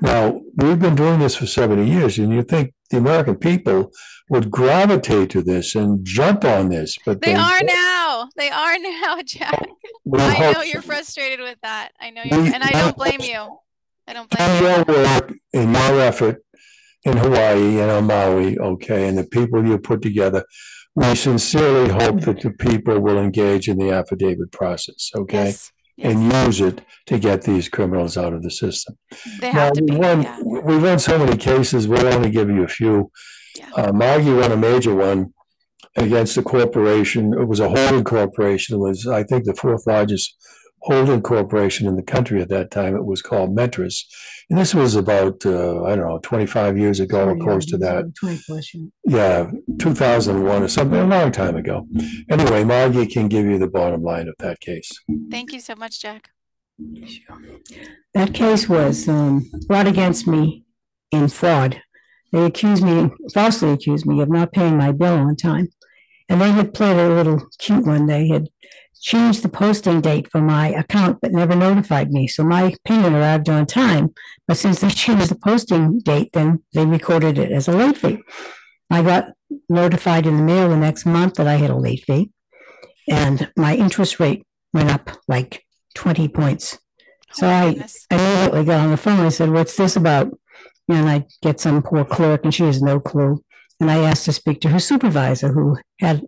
Now, we've been doing this for seventy years, and you think the American people would gravitate to this and jump on this, but They they are now. They are now, Jack. we I hope know so. you're frustrated with that. I know you We- and I don't blame you. I don't blame your work and your effort in Hawaii and on Maui, okay, and the people you put together. We sincerely hope that the people will engage in the affidavit process, okay? Yes. And use it to get these criminals out of the system. They Now, have to we be. won, Yeah. we won so many cases, we'll only give you a few. Yeah. Uh, Margie won a major one against a corporation. It was a holding corporation. It was, I think, the fourth largest holding corporation in the country at that time. It was called Metris. And this was about, uh, I don't know, twenty-five years ago or close to that. Twenty plus, yeah. Yeah, two thousand one or something, a long time ago. Anyway, Margie can give you the bottom line of that case. Thank you so much, Jack. Sure. That case was um, brought against me in fraud. They accused me, falsely accused me of not paying my bill on time. And they had played a little cute one. They had changed the posting date for my account, but never notified me. So my payment arrived on time. But since they changed the posting date, then they recorded it as a late fee. I got notified in the mail the next month that I had a late fee. And my interest rate went up like 20 points. So Oh I- I immediately got on the phone. I said, What's this about? And I get some poor clerk, and she has no clue. And I asked to speak to her supervisor, who had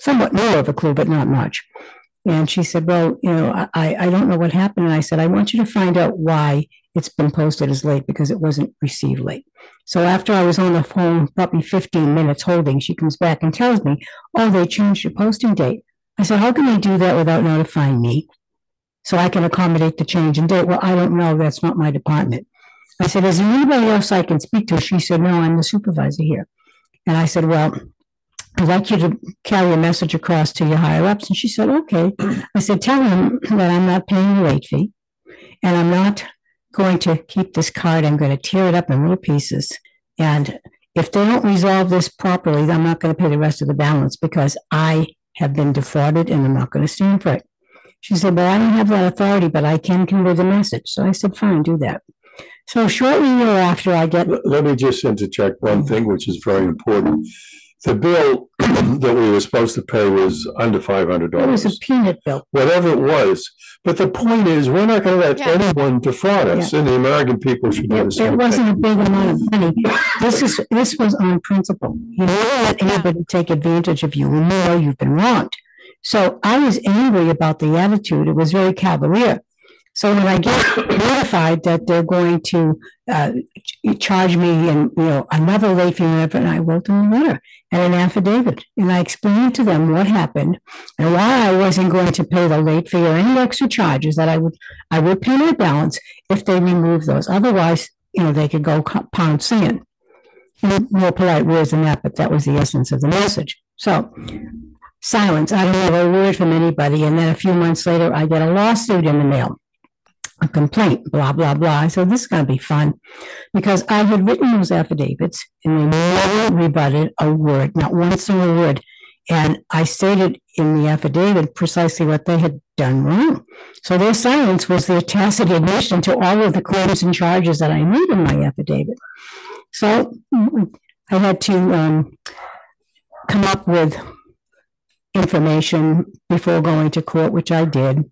somewhat more of a clue, but not much. And she said, Well, you know, I- I, don't know what happened. And I said, I want you to find out why it's been posted as late because it wasn't received late. So after I was on the phone, probably 15 minutes holding, she comes back and tells me, Oh, they changed your posting date. I said, How can they do that without notifying me? so I can accommodate the change in date. Well, I don't know. That's not my department. I said, Is there anybody else I can speak to? She said, No, I'm the supervisor here. And I said, Well, I'd like you to carry a message across to your higher ups. And she said, Okay. I said, Tell them that I'm not paying a late fee and I'm not going to keep this card. I'm going to tear it up in little pieces. And if they don't resolve this properly, I'm not going to pay the rest of the balance because I have been defrauded and I'm not going to stand for it. She said, Well, I don't have that authority, but I can convey the message. So I said, Fine, do that. So shortly thereafter, I get Let let me just interject one mm-hmm. thing, which is very important. The bill that we were supposed to pay was under five hundred dollars. It was a dollars, peanut bill. whatever it was. But the point is, we're not gonna let Yeah. anyone defraud us, and the American people should do the It, same it thing. wasn't a big amount of money. This is, this was on principle. You never let anybody take advantage of you. when you know you've been wronged. So I was angry about the attitude. It was very cavalier. So when I get notified that they're going to uh, ch- charge me and, you know, another late fee, and I wrote them a letter and an affidavit. And I explained to them what happened and why I wasn't going to pay the late fee or any extra charges that I would, I would pay my balance if they remove those. Otherwise, you know, they could go pound sand. More polite words than that, but that was the essence of the message. So silence. I don't have a word from anybody. And then a few months later, I get a lawsuit in the mail, a complaint, blah, blah, blah. So this is going to be fun because I had written those affidavits and they never rebutted a word, not one single word. And I stated in the affidavit precisely what they had done wrong. So their silence was their tacit admission to all of the claims and charges that I made in my affidavit. So I had to um, come up with information before going to court, which I did.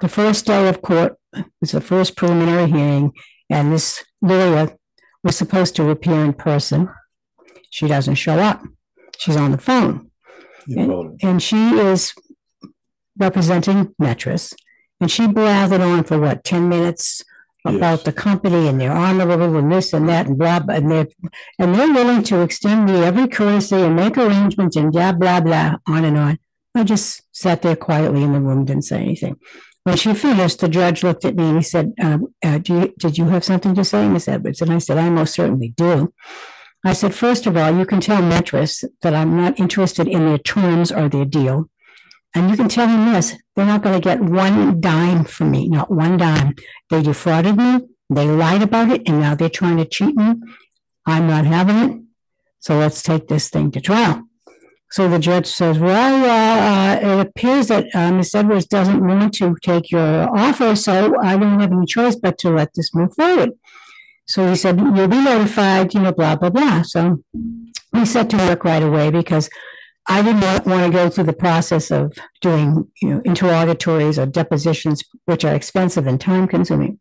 The first day of court was the first preliminary hearing, and this lawyer was supposed to appear in person. She doesn't show up. She's on the phone voted. and she is representing Metris. And she blathered on for what, ten minutes about Yes. the company and their honorable and this and that and blah, blah, and they're, and they're willing to extend me every courtesy and make arrangements and blah, blah, blah, on and on. I just sat there quietly in the room, didn't say anything. When she finished, the judge looked at me and he said, uh, do you, did you have something to say, Miss Edwards? And I said, I most certainly do. I said, first of all, you can tell Metris that I'm not interested in their terms or their deal. And you can tell them this, they're not going to get one dime from me, not one dime. They defrauded me, they lied about it, and now they're trying to cheat me. I'm not having it. So let's take this thing to trial. So the judge says, well, uh, uh, it appears that uh, Ms. Edwards doesn't want to take your offer, so I don't have any choice but to let this move forward. So he said, you'll be notified, you know, blah, blah, blah. So we set to work right away because I didn't want, want to go through the process of doing, you know, interrogatories or depositions, which are expensive and time consuming.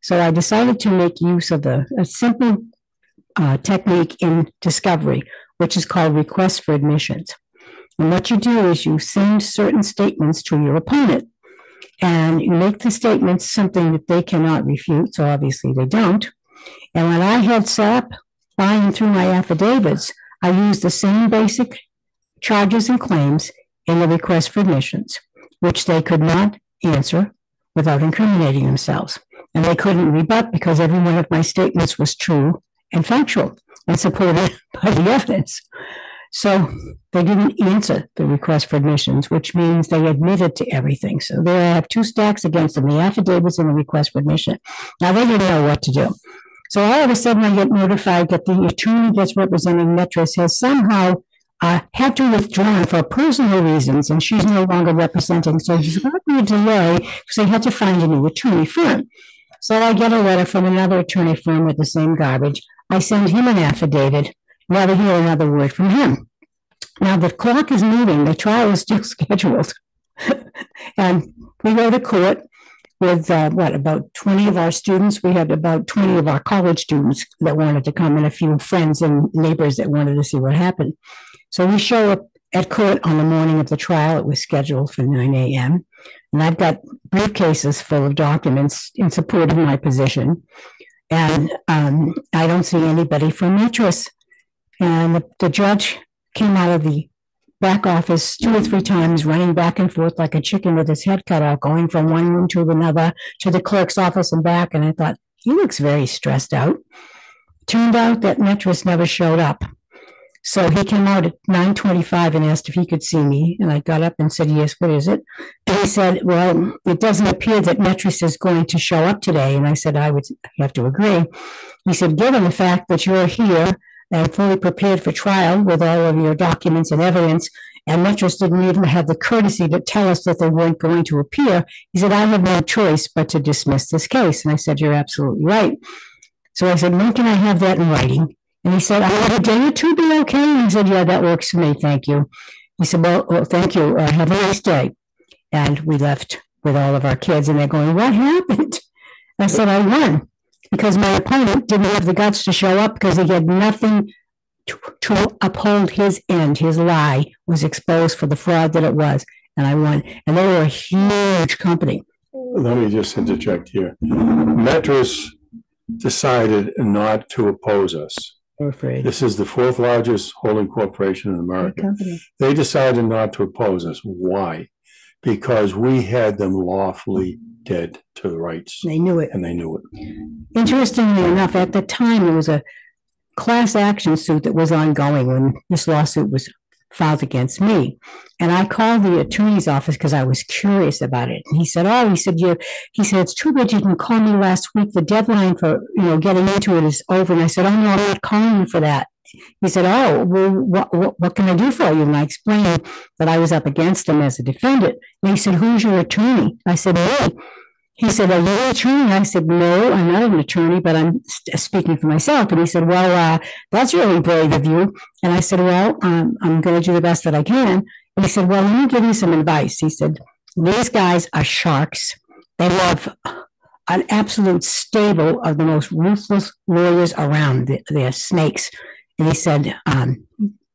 So I decided to make use of the, a simple uh, technique in discovery, which is called request for admissions. And what you do is you send certain statements to your opponent and you make the statements something that they cannot refute. So obviously they don't. And when I had set up buying through my affidavits, I used the same basic charges and claims in the request for admissions, which they could not answer without incriminating themselves. And they couldn't rebut because every one of my statements was true and factual and supported by the evidence. So they didn't answer the request for admissions, which means they admitted to everything. So there I have two stacks against them, the affidavits and the request for admission. Now they didn't know what to do. So all of a sudden I get notified that the attorney that's representing Metris has somehow uh, had to withdraw for personal reasons and she's no longer representing. So she's got a delay because they had to find a new attorney firm. So I get a letter from another attorney firm with the same garbage. I send him an affidavit, never hear another word from him. Now the clock is moving, the trial is still scheduled. and we go to court with uh, what about 20 of our students we had about 20 of our college students that wanted to come and a few friends and neighbors that wanted to see what happened so we show up at court on the morning of the trial it was scheduled for 9 a.m and i've got briefcases full of documents in support of my position and um, i don't see anybody from Metris and the, the judge came out of the back office two or three times, running back and forth like a chicken with his head cut off, going from one room to another, to the clerk's office and back. And I thought, he looks very stressed out. Turned out that Metris never showed up. So he came out at nine twenty-five and asked if he could see me, and I got up and said, yes, what is it? And he said, well, it doesn't appear that Metris is going to show up today. And I said, I would have to agree. He said, given the fact that you're here and fully prepared for trial with all of your documents and evidence. And Metris didn't even have the courtesy to tell us that they weren't going to appear. He said, I have no choice but to dismiss this case. And I said, You're absolutely right. So I said, When can I have that in writing? And he said, I would a day or two be okay? And he said, yeah, that works for me. Thank you. He said, well, well thank you. Uh, have a nice day. And we left with all of our kids and they're going, what happened? I said, I won because my opponent didn't have the guts to show up because he had nothing to, to uphold his end. His lie was exposed for the fraud that it was. And I won. And they were a huge company. Let me just interject here. Metris decided not to oppose us. Afraid. This is the fourth largest holding corporation in America. Company. They decided not to oppose us. Why? Because we had them lawfully dead to the rights They knew it. and they knew it. Interestingly enough, at the time, there was a class action suit that was ongoing when this lawsuit was filed against me. And I called the attorney's office because I was curious about it. And he said, Oh, he said, you, he said, it's too bad you didn't call me last week. The deadline for, you know, getting into it is over. And I said, Oh, no, I'm not calling you for that. He said, Oh, well, what, what, what can I do for you? And I explained that I was up against him as a defendant. And he said, Who's your attorney? I said, Me. He said, Are you an attorney? I said, No, I'm not an attorney, but I'm speaking for myself. And he said, Well, uh, that's really brave of you. And I said, Well, um, I'm going to do the best that I can. And he said, Well, let me give you some advice. He said, These guys are sharks. They have an absolute stable of the most ruthless lawyers around. They- They're snakes. And he said, um,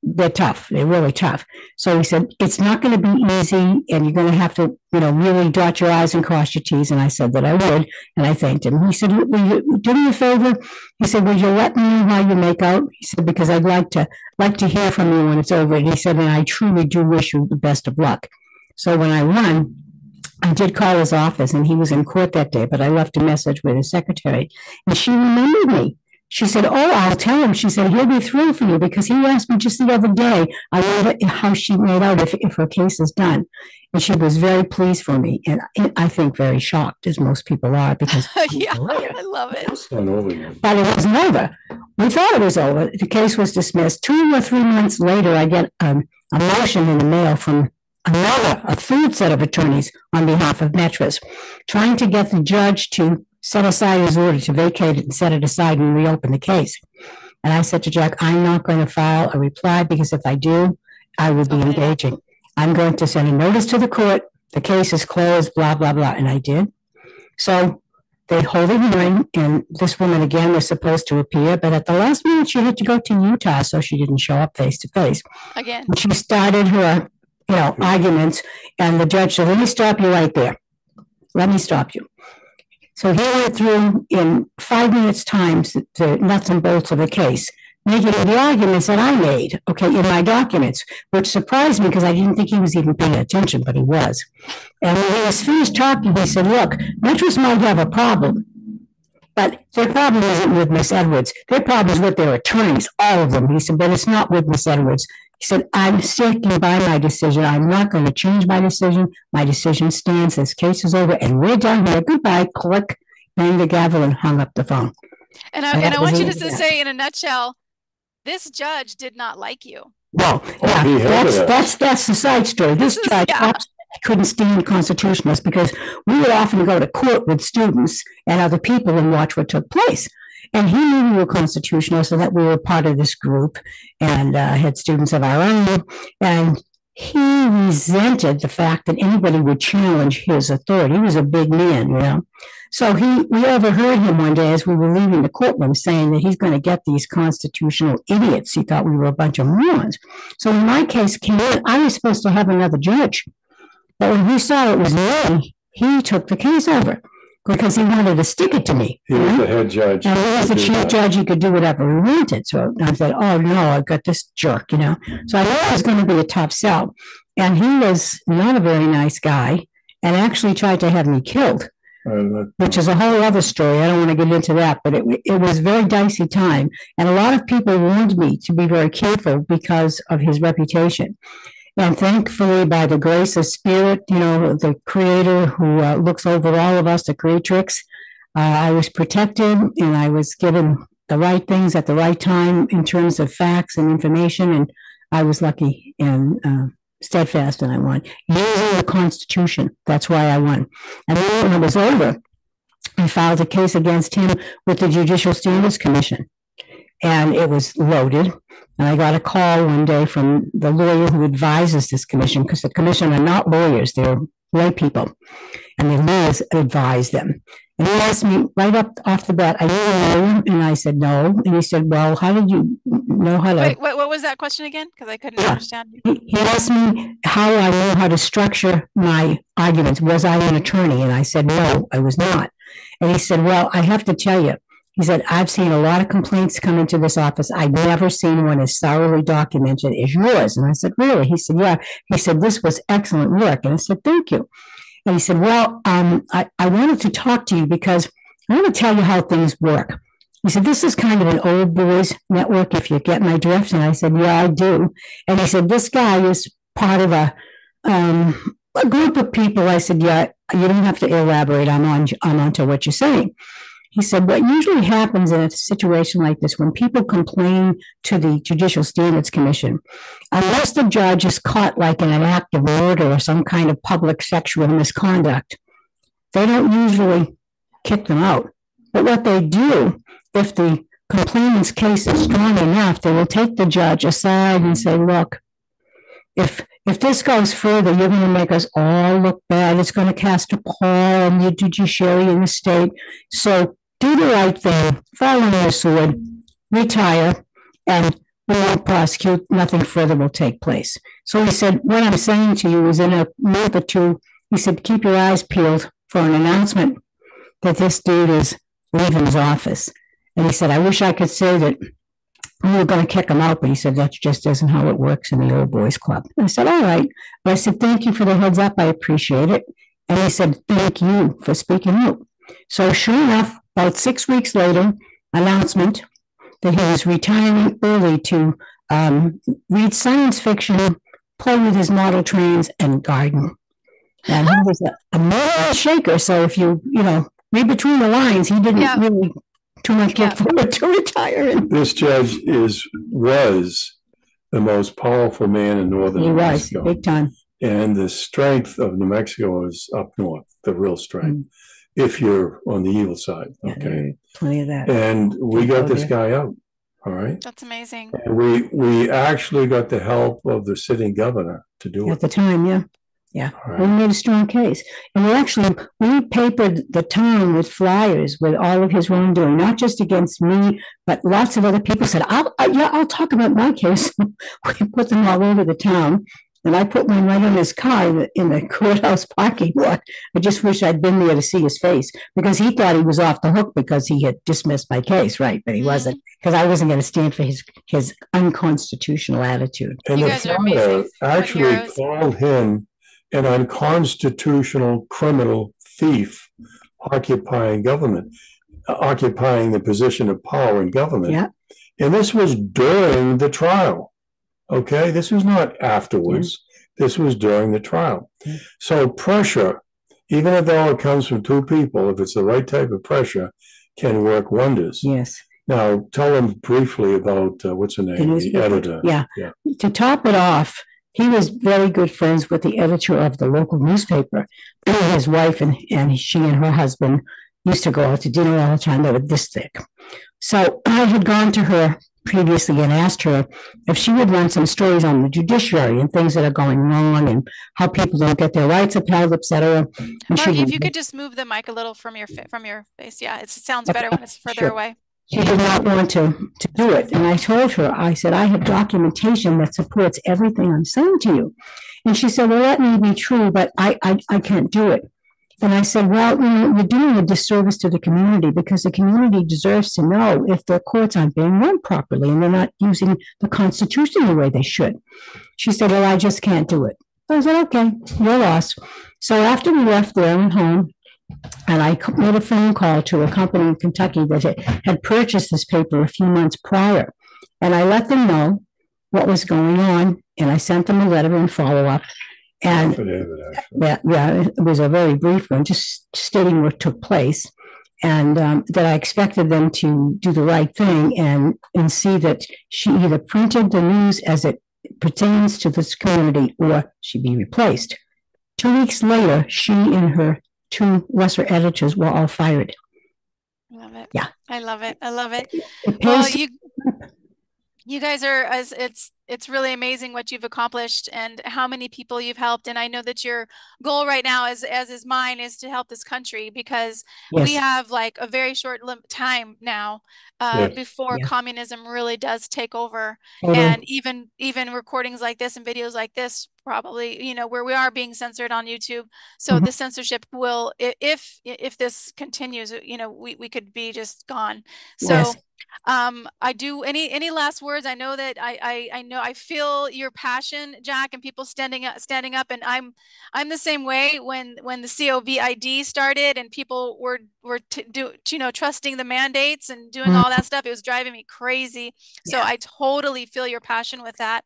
They're tough. They're really tough. So he said, It's not going to be easy, and you're going to have to, you know, really dot your I's and cross your T's. And I said that I would. And I thanked him. He said, Will you do me a favor? He said, Will you let me know how you make out? He said, Because I'd like to like to hear from you when it's over. And he said, and I truly do wish you the best of luck. So when I won, I did call his office and he was in court that day, but I left a message with his secretary and she remembered me. She said, Oh, I'll tell him. She said, He'll be thrilled for you because he asked me just the other day. I wonder how she made out if, if her case is done. And she was very pleased for me. And I- I think very shocked, as most people are, because yeah, I love it. It's not over yet. but it wasn't over. We thought it was over. The case was dismissed. Two or three months later, I get um, a motion in the mail from another, a third set of attorneys on behalf of Metris, trying to get the judge to set aside his order to vacate it and set it aside and reopen the case. And I said to Jack, I'm not going to file a reply because if I do, I will be Okay. engaging. I'm going to send a notice to the court. The case is closed, blah, blah, blah. And I did. So they hold a hearing, and this woman again was supposed to appear, but at the last minute, she had to go to Utah, so she didn't show up face to face. Again. And she started her, you know, arguments, and the judge said, "Let me stop you right there. Let me stop you." So he went through in five minutes' time the nuts and bolts of the case, making the arguments that I made, okay, in my documents, which surprised me because I didn't think he was even paying attention, but he was. And when he was finished talking, he said, "Look, Metris might have a problem." But their problem isn't with Miss Edwards. Their problem is with their attorneys, all of them. He said, but it's not with Miss Edwards. He said, I'm sticking by my decision. I'm not going to change my decision. My decision stands. This case is over and we're done here. Goodbye. Click. Bang the gavel and hung up the phone. And I, And and I want you it, to yeah. say in a nutshell, this judge did not like you. Well, Oh, yeah, that's, that's, that's the side story. This This is- judge yeah. absolutely couldn't stand constitutionalists because we would often go to court with students and other people and watch what took place. And he knew we were constitutional, so that we were part of this group and uh, had students of our own. And he resented the fact that anybody would challenge his authority. He was a big man, you know. So he, we overheard him one day as we were leaving the courtroom saying that he's going to get these constitutional idiots. He thought we were a bunch of morons. So when my case came in, I was supposed to have another judge. But when he saw it was me, he took the case over because he wanted to stick it to me. He was the head judge. And he was the chief judge, he could do whatever he wanted. So I said, oh no, I've got this jerk, you know. So I knew it was going to be a tough sell. And he was not a very nice guy and actually tried to have me killed which is a whole other story. I don't want to get into that, but it, it was a very dicey time. And a lot of people warned me to be very careful because of his reputation. And thankfully, by the grace of spirit, you know, the creator who uh, looks over all of us, the creatrix, uh, I was protected and I was given the right things at the right time in terms of facts and information. And I was lucky and uh, steadfast and I won. Using the Constitution. That's why I won. And then when it was over, I filed a case against him with the Judicial Standards Commission. And it was loaded. And I got a call one day from the lawyer who advises this commission, because the commission are not lawyers, they're lay people. And the lawyers advise them. And he asked me right up off the bat, are you a lawyer? And I said, no. And he said, well, how did you know how to? Wait, what, what was that question again? Because I couldn't Yeah. understand. He he asked me how I knew how to structure my arguments. Was I an attorney? And I said, no, I was not. And he said, well, I have to tell you, he said, I've seen a lot of complaints come into this office. I've never seen one as thoroughly documented as yours. And I said, really? He said, yeah. He said, this was excellent work. And I said, thank you. And he said, well, um, I, I wanted to talk to you because I want to tell you how things work. He said, this is kind of an old boys network, if you get my drift. And I said, yeah, I do. And he said, this guy is part of a, um, a group of people. I said, yeah, you don't have to elaborate. I'm on, I'm onto what you're saying. He said, what usually happens in a situation like this, when people complain to the Judicial Standards Commission, unless the judge is caught like in an act of murder or some kind of public sexual misconduct, they don't usually kick them out. But what they do, if the complainant's case is strong enough, they will take the judge aside and say, look, if if this goes further, you're going to make us all look bad. It's going to cast a pall on the judiciary in the state. So do the right thing, fall on your sword, retire, and we won't prosecute. Nothing further will take place. So he said, what I'm saying to you is in a month or two, he said, keep your eyes peeled for an announcement that this dude is leaving his office. And he said, I wish I could say that we were going to kick him out, but he said that just isn't how it works in the old boys club. And I said, all right. But I said, thank you for the heads up. I appreciate it. And he said, thank you for speaking out. So sure enough, about six weeks later, announcement that he was retiring early to um, read science fiction, play with his model trains, and garden. And he was a, a moral shaker. So if you, you know, read between the lines, he didn't Yeah. really too much Yeah. look forward to retiring. This judge is, was the most powerful man in northern He New was Mexico. big time. And the strength of New Mexico is up north, the real strength, mm. if you're on the evil side, Yeah, okay? plenty of that. And we got this there. guy out, all right? That's amazing. And we, we actually got the help of the sitting governor to do it. At it. the time, yeah. Yeah. all We made a strong case. And we actually, we papered the town with flyers with all of his wrongdoing, not just against me, but lots of other people said, I'll, I, yeah, I'll talk about my case. We put them all over the town. And I put one right on his car in the, in the courthouse parking lot. I just wish I'd been there to see his face because he thought he was off the hook because he had dismissed my case, right? But he wasn't, because I wasn't going to stand for his, his unconstitutional attitude. And You the guys are father amazing. Actually called him an unconstitutional criminal thief occupying government, uh, occupying the position of power in government. Yeah. And this was during the trial. Okay, this was not afterwards. This was during the trial. Yeah. So pressure, even though it comes from two people, if it's the right type of pressure, can work wonders. Yes. Now, tell them briefly about uh, what's her name, the newspaper. editor. Yeah. Yeah. To top it off, he was very good friends with the editor of the local newspaper. His wife and, and she and her husband used to go out to dinner all the time. They were this thick. So I had gone to her previously and asked her if she would run some stories on the judiciary and things that are going wrong and how people don't get their rights upheld, et cetera. Margie, if you could just move the mic a little from your from your face. Yeah, it sounds Okay, better when it's further sure. away. She did not want to, to do it. And I told her, I said, I have documentation that supports everything I'm saying to you. And she said, well, that may be true, but I, I, I can't do it. And I said, well, you know, you're doing a disservice to the community because the community deserves to know if their courts aren't being run properly and they're not using the Constitution the way they should. She said, well, I just can't do it. I said, okay, your loss. So after we left there and home, and I made a phone call to a company in Kentucky that had- purchased this paper a few months prior. And I let them know what was going on, and I sent them a letter and follow up. And actually. yeah, it was a very brief one, just stating what took place. And um, that I expected them to do the right thing and, and see that she either printed the news as it pertains to this community or she be replaced. Two weeks later, she and her two lesser editors were all fired. I love it. Yeah. I love it. I love it. It Well, you you guys are as it's it's really amazing what you've accomplished and how many people you've helped. And I know that your goal right now is as is mine is to help this country because we have like a very short time now uh, Yes. before Yeah. communism really does take over total- and even even recordings like this and videos like this probably you know where we are being censored on youtube so Mhm. the censorship will if if this continues you know we, we could be just gone so Yes. um i do any any last words i know that I, I i know i feel your passion jack and people standing up standing up and i'm i'm the same way when when the covid started and people were were to do you know trusting the mandates and doing all that stuff it was driving me crazy. So Yeah. i totally feel your passion with that.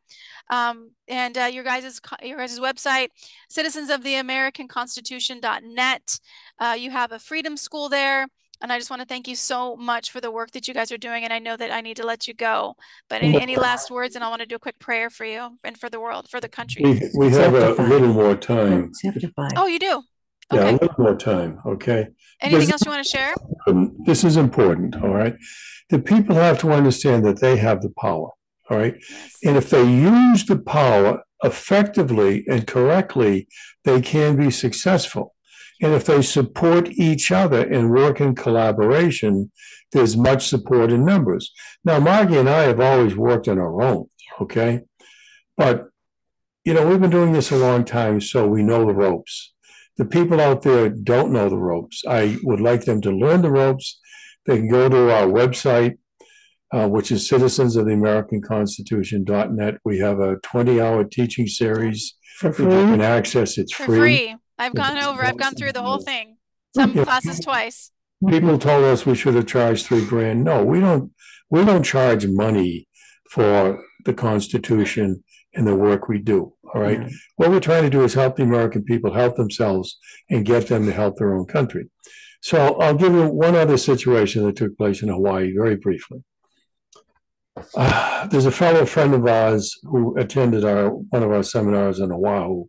Um and uh, your guys's your guys's website citizens of the american constitution.net uh, you have a freedom school there and I just want to thank you so much for the work that you guys are doing. And I know that I need to let you go, but any, any last words? And I want to do a quick prayer for you and for the world, for the country. We, we have a Sanctified. little more time. Oh, you do? Yeah, a little more time, okay? Anything Does- else you want to share? Um, This is important, all right? The people have to understand that they have the power, all right? Yes. And if they use the power effectively and correctly, they can be successful. And if they support each other and work in collaboration, there's much support in numbers. Now, Margie and I have always worked on our own, okay? But, you know, we've been doing this a long time, so we know the ropes. The people out there don't know the ropes. I would like them to learn the ropes. They can go to our website, uh, which is citizens of the American Constitution.net. We have a 20 hour teaching series For that you can access. It's free. free. I've gone over, I've gone through the whole thing. Some Yeah. classes twice. People told us we should have charged three grand. No, we don't. We don't charge money for the Constitution and the work we do. All right. Yeah. What we're trying to do is help the American people help themselves and get them to help their own country. So I'll give you one other situation that took place in Hawaii very briefly. Uh, there's a fellow friend of ours who attended our one of our seminars in Oahu.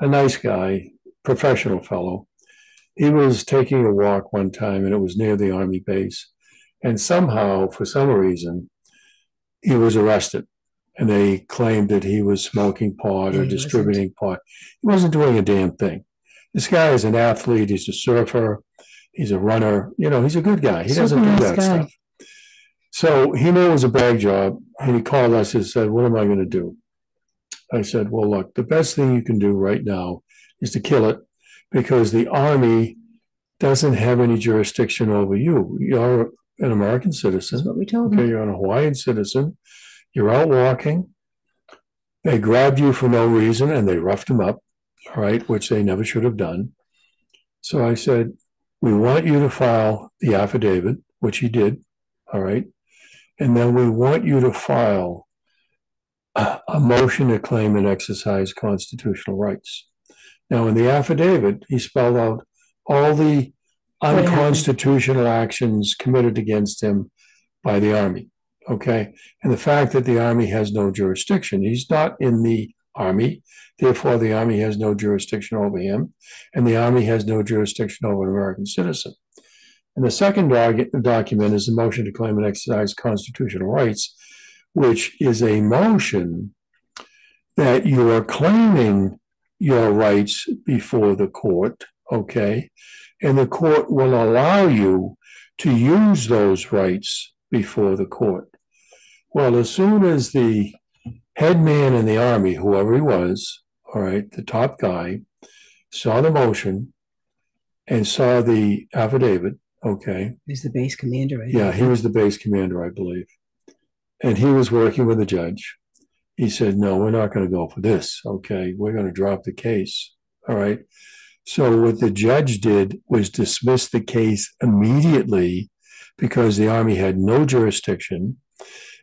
A nice guy, professional fellow. He was taking a walk one time and it was near the army base. And somehow, for some reason, he was arrested and they claimed that he was smoking pot or he wasn't. distributing pot. He wasn't doing a damn thing. This guy is an athlete, he's a surfer, he's a runner, you know, he's a good guy. He doesn't do nice that guy. stuff. So he knew it was a bag job and he called us and said, What am I going to do? I said, Well, look, the best thing you can do right now is to kill it because the army doesn't have any jurisdiction over you. You're an American citizen. That's what we told. Okay, you're an Hawaiian citizen. You're out walking. They grabbed you for no reason and they roughed him up, all right, which they never should have done. So I said, We want you to file the affidavit, which he did, all right. And then we want you to file a, motion to claim and exercise constitutional rights. Now, in the affidavit, he spelled out all the unconstitutional actions committed against him by the Army. Okay. And the fact that the Army has no jurisdiction, he's not in the Army. Therefore, the Army has no jurisdiction over him, and the Army has no jurisdiction over an American citizen. And the second doc- document is the motion to claim and exercise constitutional rights, which is a motion that you are claiming your rights before the court, okay? And the court will allow you to use those rights before the court. Well, as soon as the head man in the army, whoever he was, all right, the top guy, saw the motion and saw the affidavit, okay, He's the base commander. I yeah, he was the base commander, I believe. And he was working with the judge. He said, no, we're not going to go for this. Okay, we're going to drop the case. All right. So what the judge did was dismiss the case immediately because the Army had no jurisdiction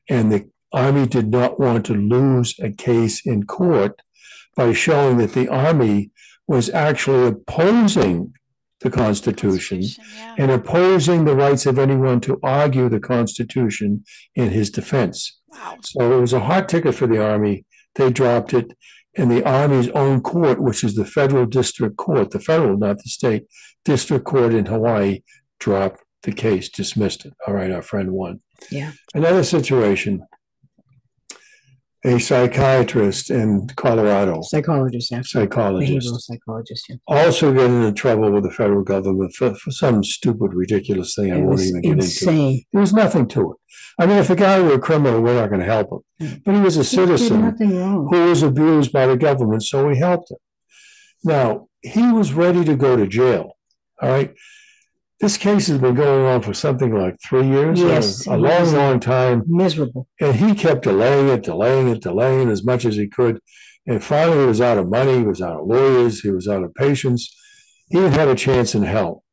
and the Army did not want to lose a case in court by showing that the Army was actually opposing the Constitution yeah. and opposing the rights of anyone to argue the Constitution in his defense. Wow. So it was a hot ticket for the Army. They dropped it, and the Army's own court, which is the federal district court, the federal, not the state, district court in Hawaii, dropped the case, dismissed it. All right, our friend won. Yeah. Another situation, a psychiatrist in Colorado, Psychologist, yeah. psychologist, Behavioral psychologist, yeah. also get into trouble with the federal government for, for some stupid, ridiculous thing I It won't was even get into. insane. There was nothing to it. I mean, if a guy were a criminal, we're not gonna help him. But he was a citizen who was abused by the government, so we helped him. Now, he was ready to go to jail, all right? This case has been going on for something like three years, Yes, a long, long time. Miserable. And he kept delaying it, delaying it, delaying it as much as he could. And finally, he was out of money, he was out of lawyers, he was out of patience. He didn't have a chance in hell.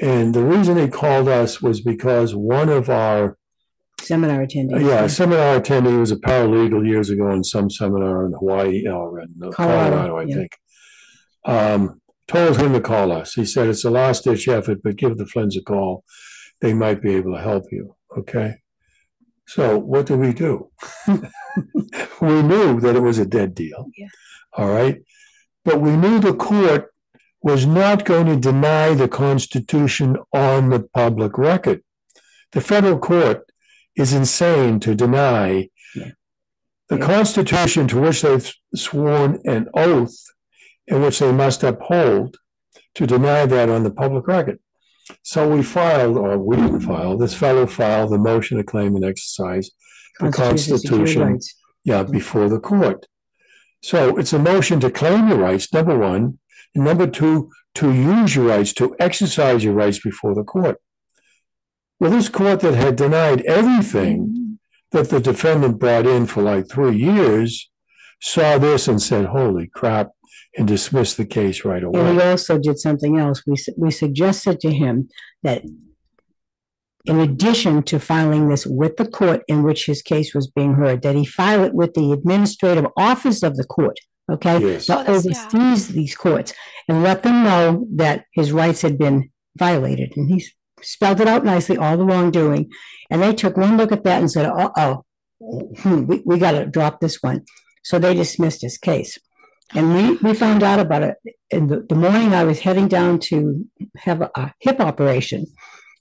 And the reason he called us was because one of our Seminar attendees. yeah, a seminar attendee was a paralegal years ago in some seminar in Hawaii or in uh, Colorado, Colorado, I yeah. think. Um, told him to call us. He said it's a last ditch effort, but give the Flynns a call. They might be able to help you. Okay. So what do we do? we knew that it was a dead deal. Yeah. All right. But we knew the court was not going to deny the Constitution on the public record. The federal court is insane to deny Yeah. the Yeah. Constitution to which they've sworn an oath in which they must uphold to deny that on the public record. So we filed, or we didn't file, this fellow filed the motion to claim and exercise the Constitution, security Constitution, rights. yeah, before the court. So it's a motion to claim your rights, number one. And number two, to use your rights, to exercise your rights before the court. Well, this court that had denied everything that the defendant brought in for like three years saw this and said, holy crap, and dismissed the case right And away. we also did something else. We, we suggested to him that in addition to filing this with the court in which his case was being heard, that he file it with the administrative office of the court, okay? Yes. Oh, That that's- yeah. these courts and let them know that his rights had been violated. And he spelled it out nicely, all the wrongdoing. And they took one look at that and said, uh-oh, hmm, we, we gotta drop this one. So they dismissed his case. And we, we found out about it in the, the morning I was heading down to have a, a hip operation.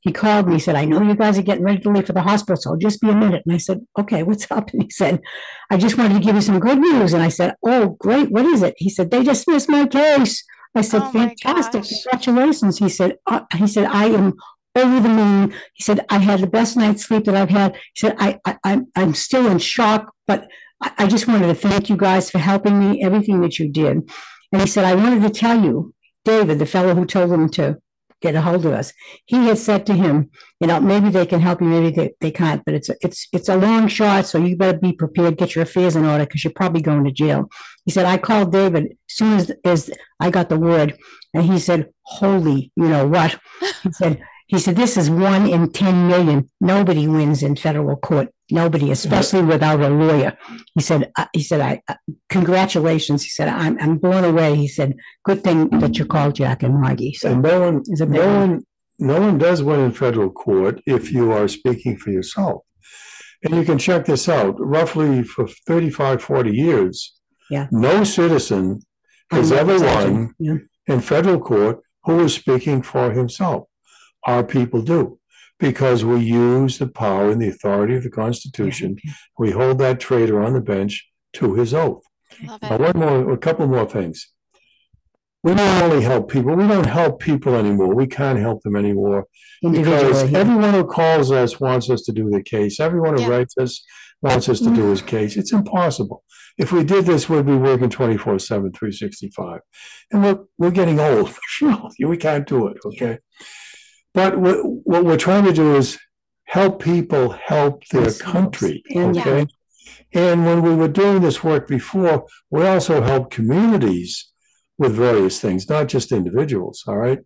He called me, he said, I know you guys are getting ready to leave for the hospital, so just be a minute. And I said, okay, what's up? And he said, I just wanted to give you some good news. And I said, oh, great, what is it? He said, they dismissed my case. I said, Oh fantastic, congratulations. He said, uh, he said, I am over the moon. He said, I had the best night's sleep that I've had. He said, I, I, I'm, I'm still in shock, but I, I just wanted to thank you guys for helping me, everything that you did. And he said, I wanted to tell you, David, the fellow who told him to get a hold of us, he had said to him, you know, maybe they can help you, maybe they, they can't, but it's a, it's it's a long shot, so you better be prepared, get your affairs in order, because you're probably going to jail. He said, I called David as soon as, as I got the word, and he said, holy, you know what? He said, he said, this is one in 10 million. Nobody wins in federal court. Nobody, especially without a lawyer. He said, uh, he said, I, uh, congratulations. He said, I'm, I'm blown away. He said, good thing that you called Jack and Margie. So And no one, no one. one, no one does win in federal court if you are speaking for yourself. And you can check this out, roughly for 35, 40 years. Yeah. No citizen has ever won Yeah. in federal court who is speaking for himself. Our people do, because we use the power and the authority of the Constitution. We hold that traitor on the bench to his oath. Now, one more, a couple more things. We don't only help people, we don't help people anymore. We can't help them anymore. Because yeah. everyone who calls us wants us to do the case. Everyone who Yeah. writes us wants us to do his case. It's impossible. If we did this, we'd be working 24 7, 365. And we're, we're getting old. we can't do it. Okay. But what, what we're trying to do is help people help their Themselves. country. And- Okay. And when we were doing this work before, we also helped communities with various things, not just individuals. All right.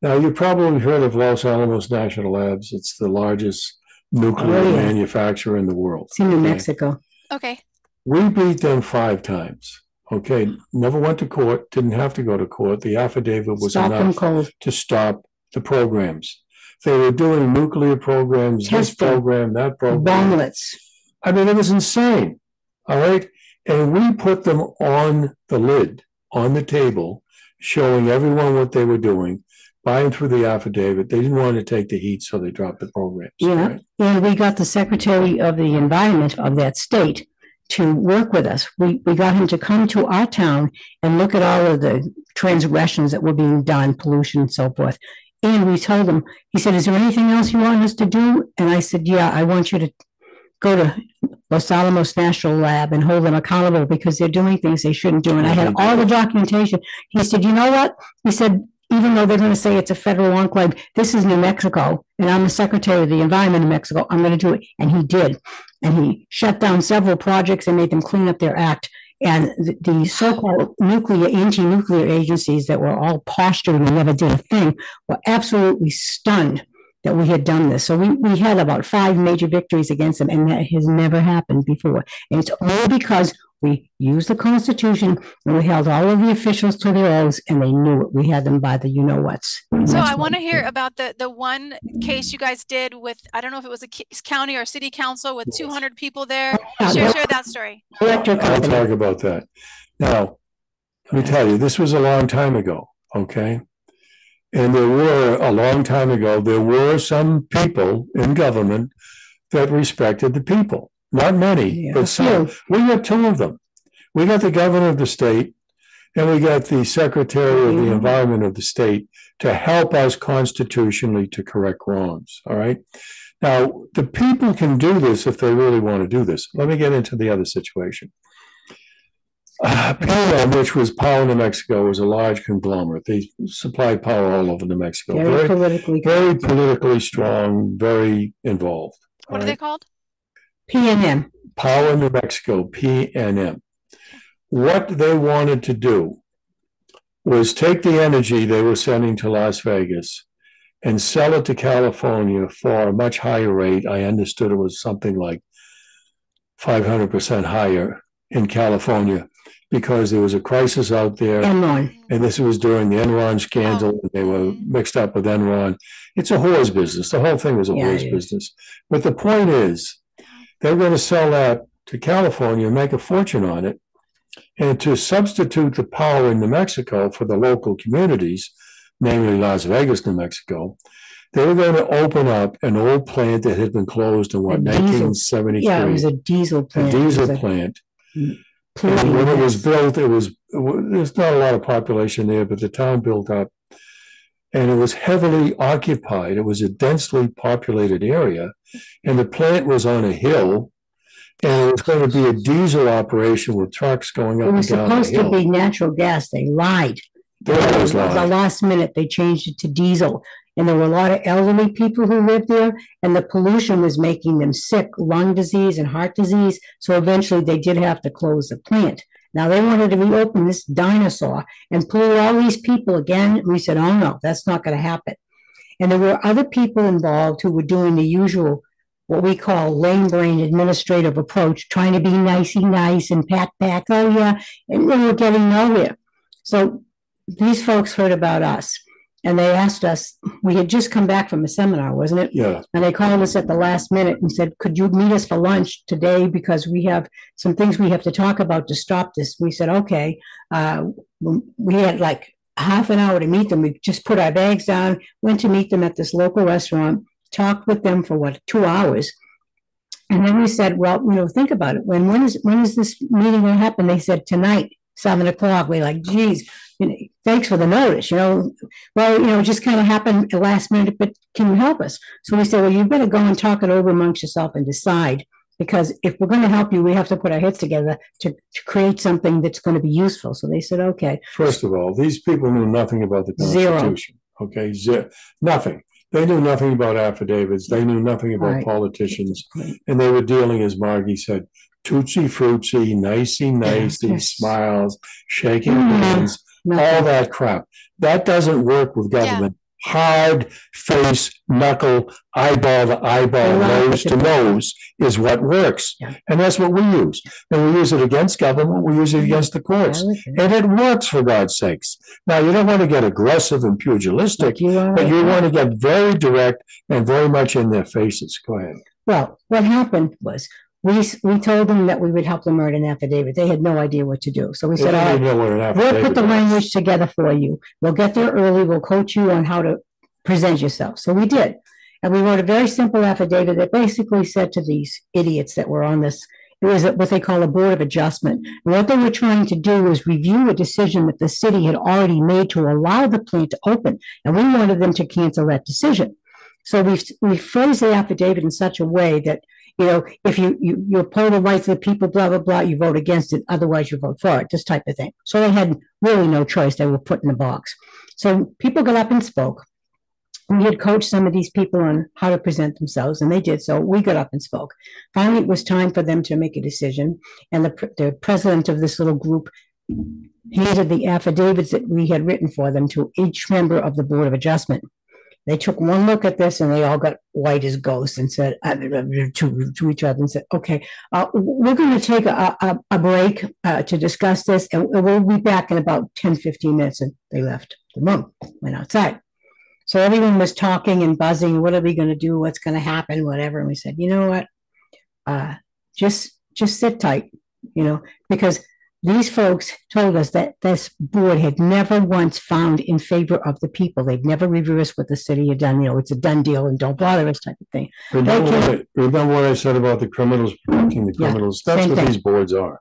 Now, you probably heard of Los Alamos National Labs. It's the largest nuclear Oh, yeah. manufacturer in the world. It's in New okay? Mexico. Okay. We beat them five times. Okay. Never went to court, didn't have to go to court. The affidavit was Stop enough to stop the programs. They were doing nuclear programs, this program, that program. Bomblets. I mean, it was insane. All right. And we put them on the lid, on the table, showing everyone what they were doing. buying through the affidavit. They didn't want to take the heat, so they dropped the programs. Yeah. right? And we got the Secretary of the Environment of that state to work with us. We, we got him to come to our town and look at all of the transgressions that were being done, pollution and so forth. And we told him, he said, is there anything else you want us to do? And I said, yeah, I want you to go to Los Alamos National Lab and hold them accountable because they're doing things they shouldn't do. And I had all the documentation. He said, you know what? He said, even though they're going to say it's a federal enclave, this is New Mexico, and I'm the Secretary of the Environment in Mexico. I'm going to do it. And he did. And he shut down several projects and made them clean up their act. And the, the so-called nuclear, anti-nuclear agencies that were all posturing and never did a thing were absolutely stunned that we had done this. So we, we had about five major victories against them, and that has never happened before. And it's all because we used the Constitution and we held all of the officials to their oaths, and they knew it. We had them by the you know whats. So I want to hear did. about the the one case you guys did with I don't know if it was a county or city council with 200 people there. Yeah, Share the share that story. Electric I'll talk about that. Now, let me tell you, this was a long time ago, okay? And there were, a long time ago, there were some people in government that respected the people. Not many, Yeah, but some. few. We got two of them. We got the governor of the state and we got the secretary of the Mhm. environment of the state to help us constitutionally to correct wrongs, all right? Now, the people can do this if they really want to do this. Let me get into the other situation. Uh, PNM, which was Power New Mexico, was a large conglomerate. They supplied power all over New Mexico. Very Very, politically. very politically strong, very involved. What all are they called? P and M. Power New Mexico, PNM. What they wanted to do was take the energy they were sending to Las Vegas and sell it to California for a much higher rate. I understood it was something like 500% higher in California because there was a crisis out there. Enron. And this was during the Enron scandal. Oh. They were mixed up with Enron. It's a whore's business. The whole thing was a Yeah, whore's business. But the point is, they're going to sell that to California, and make a fortune on it. And to substitute the power in New Mexico for the local communities, namely Las Vegas, New Mexico, they were going to open up an old plant that had been closed in what, nineteen seventy-three? Yeah, it was a diesel A plant. It was diesel a plant. And when it was built, it was, there's not a lot of population there, but the town built up. And it was heavily occupied. It was a densely populated area. And the plant was on a hill. And it was going to be a diesel operation with trucks going It up and was down the supposed to hill. be natural gas. They lied. They always It was The lied. last minute, they changed it to diesel. And there were a lot of elderly people who lived there, and the pollution was making them sick, lung disease and heart disease. So eventually they did have to close the plant. Now they wanted to reopen this dinosaur and pull all these people again. We said, oh no, that's not gonna happen. And there were other people involved who were doing the usual, what we call lame brain administrative approach, trying to be nicey nice and pat back, oh yeah, and they were getting nowhere. So these folks heard about us and they asked us, we had just come back from a seminar, wasn't it? Yeah, And they called us at the last minute and said, could you meet us for lunch today? Because we have some things we have to talk about to stop this. We said, okay. Uh, we had like half an hour to meet them. We just put our bags down, went to meet them at this local restaurant, talked with them for what, two hours. And then we said, well, you know, think about it. When, when is, when is this meeting gonna happen? They said tonight, seven o'clock. We're like, geez, you know, thanks for the notice, you know, well, you know, it just kind of happened at last minute, but can you help us? So we said, well, you better go and talk it over amongst yourself and decide. Because if we're going to help you, we have to put our heads together to, to create something that's going to be useful. So they said, okay, first of all, these people knew nothing about the Constitution. Zero. Okay, ze- nothing. They knew nothing about affidavits. They knew nothing about Right. politicians. And they were dealing, as Margie said, tootsie fruitsy, nicey nicey, yes. smiles, shaking Mhm. hands, all that crap. That doesn't work with Yeah. government. Hard face, knuckle, eyeball to eyeball, nose to nose is what works. Yeah. And that's what we use. And we use it against government, we use it against the courts. And it works for God's sakes. Now, you don't want to get aggressive and pugilistic, you but you want to get very direct and very much in their faces. Go ahead. Well, what happened was we, s- we told them that we would help them write an affidavit. They had no idea what to do. So we said, all right, even know what an we'll put the language together for you. We'll get there early. We'll coach you on how to present yourself. So we did. And we wrote a very simple affidavit that basically said to these idiots that were on this, it was what they call a board of adjustment. And what they were trying to do was review a decision that the city had already made to allow the plant to open. And we wanted them to cancel that decision. So we, we phrased the affidavit in such a way that, you know, if you, you, you oppose the rights of the people, blah, blah, blah, you vote against it, otherwise you vote for it, this type of thing. So they had really no choice. They were put in a box. So people got up and spoke. We had coached some of these people on how to present themselves, and they did so. We got up and spoke. Finally, it was time for them to make a decision, and the, the president of this little group handed the affidavits that we had written for them to each member of the Board of Adjustment. They took one look at this and they all got white as ghosts and said uh, to, to each other and said, okay, uh, we're going to take a, a, a break uh, to discuss this and we'll be back in about 10, 15 minutes. And they left the room, went outside. So everyone was talking and buzzing. What are we going to do? What's going to happen? Whatever. And we said, you know what? Uh, just, just sit tight, you know, because these folks told us that this board had never once found in favor of the people. They've never reversed what the city had done. You know, it's a done deal and don't bother us type of thing. Remember They what, I- remember what I said about the criminals protecting the Yeah, criminals? That's same what thing. these boards are.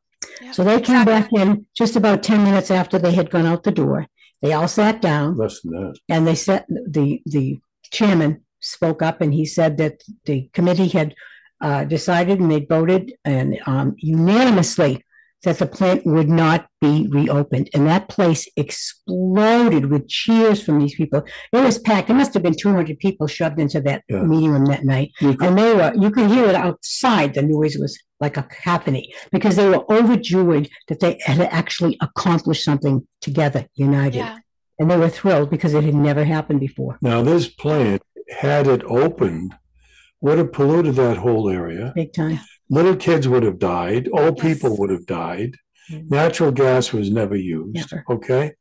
So they came back in just about 10 minutes after they had gone out the door. They all sat down Less than that. and they said, the, the chairman spoke up and he said that the committee had uh, decided and they voted and um, unanimously that the plant would not be reopened. And that place exploded with cheers from these people. It was packed. There must have been 200 people shoved into that Yeah. meeting room that night. Could- And they were, you could hear it outside. The noise was like a cacophony because they were overjoyed that they had actually accomplished something together, united. Yeah. And they were thrilled because it had never happened before. Now, this plant, had it opened, would have polluted that whole area. Big time. Little kids would have died, old people would have died. Mhm. Natural gas was never used, Never. okay?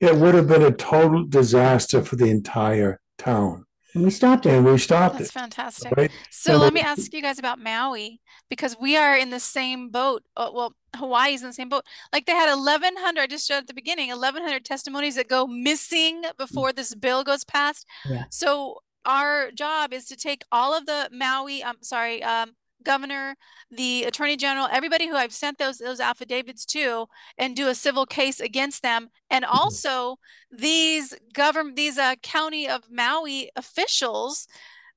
It would have been a total disaster for the entire town, And we stopped it. and we stopped That's it, That's fantastic. right? So And let we- me ask you guys about Maui because we are in the same boat. Uh, well, Hawaii's in the same boat. Like they had 1,100, I just showed at the beginning, 1,100 testimonies that go missing before this bill goes past. Yeah. So our job is to take all of the Maui, I'm sorry, um, governor, the attorney general, everybody who I've sent those those affidavits to, and do a civil case against them. And Mm-hmm. also these government, these uh, county of Maui officials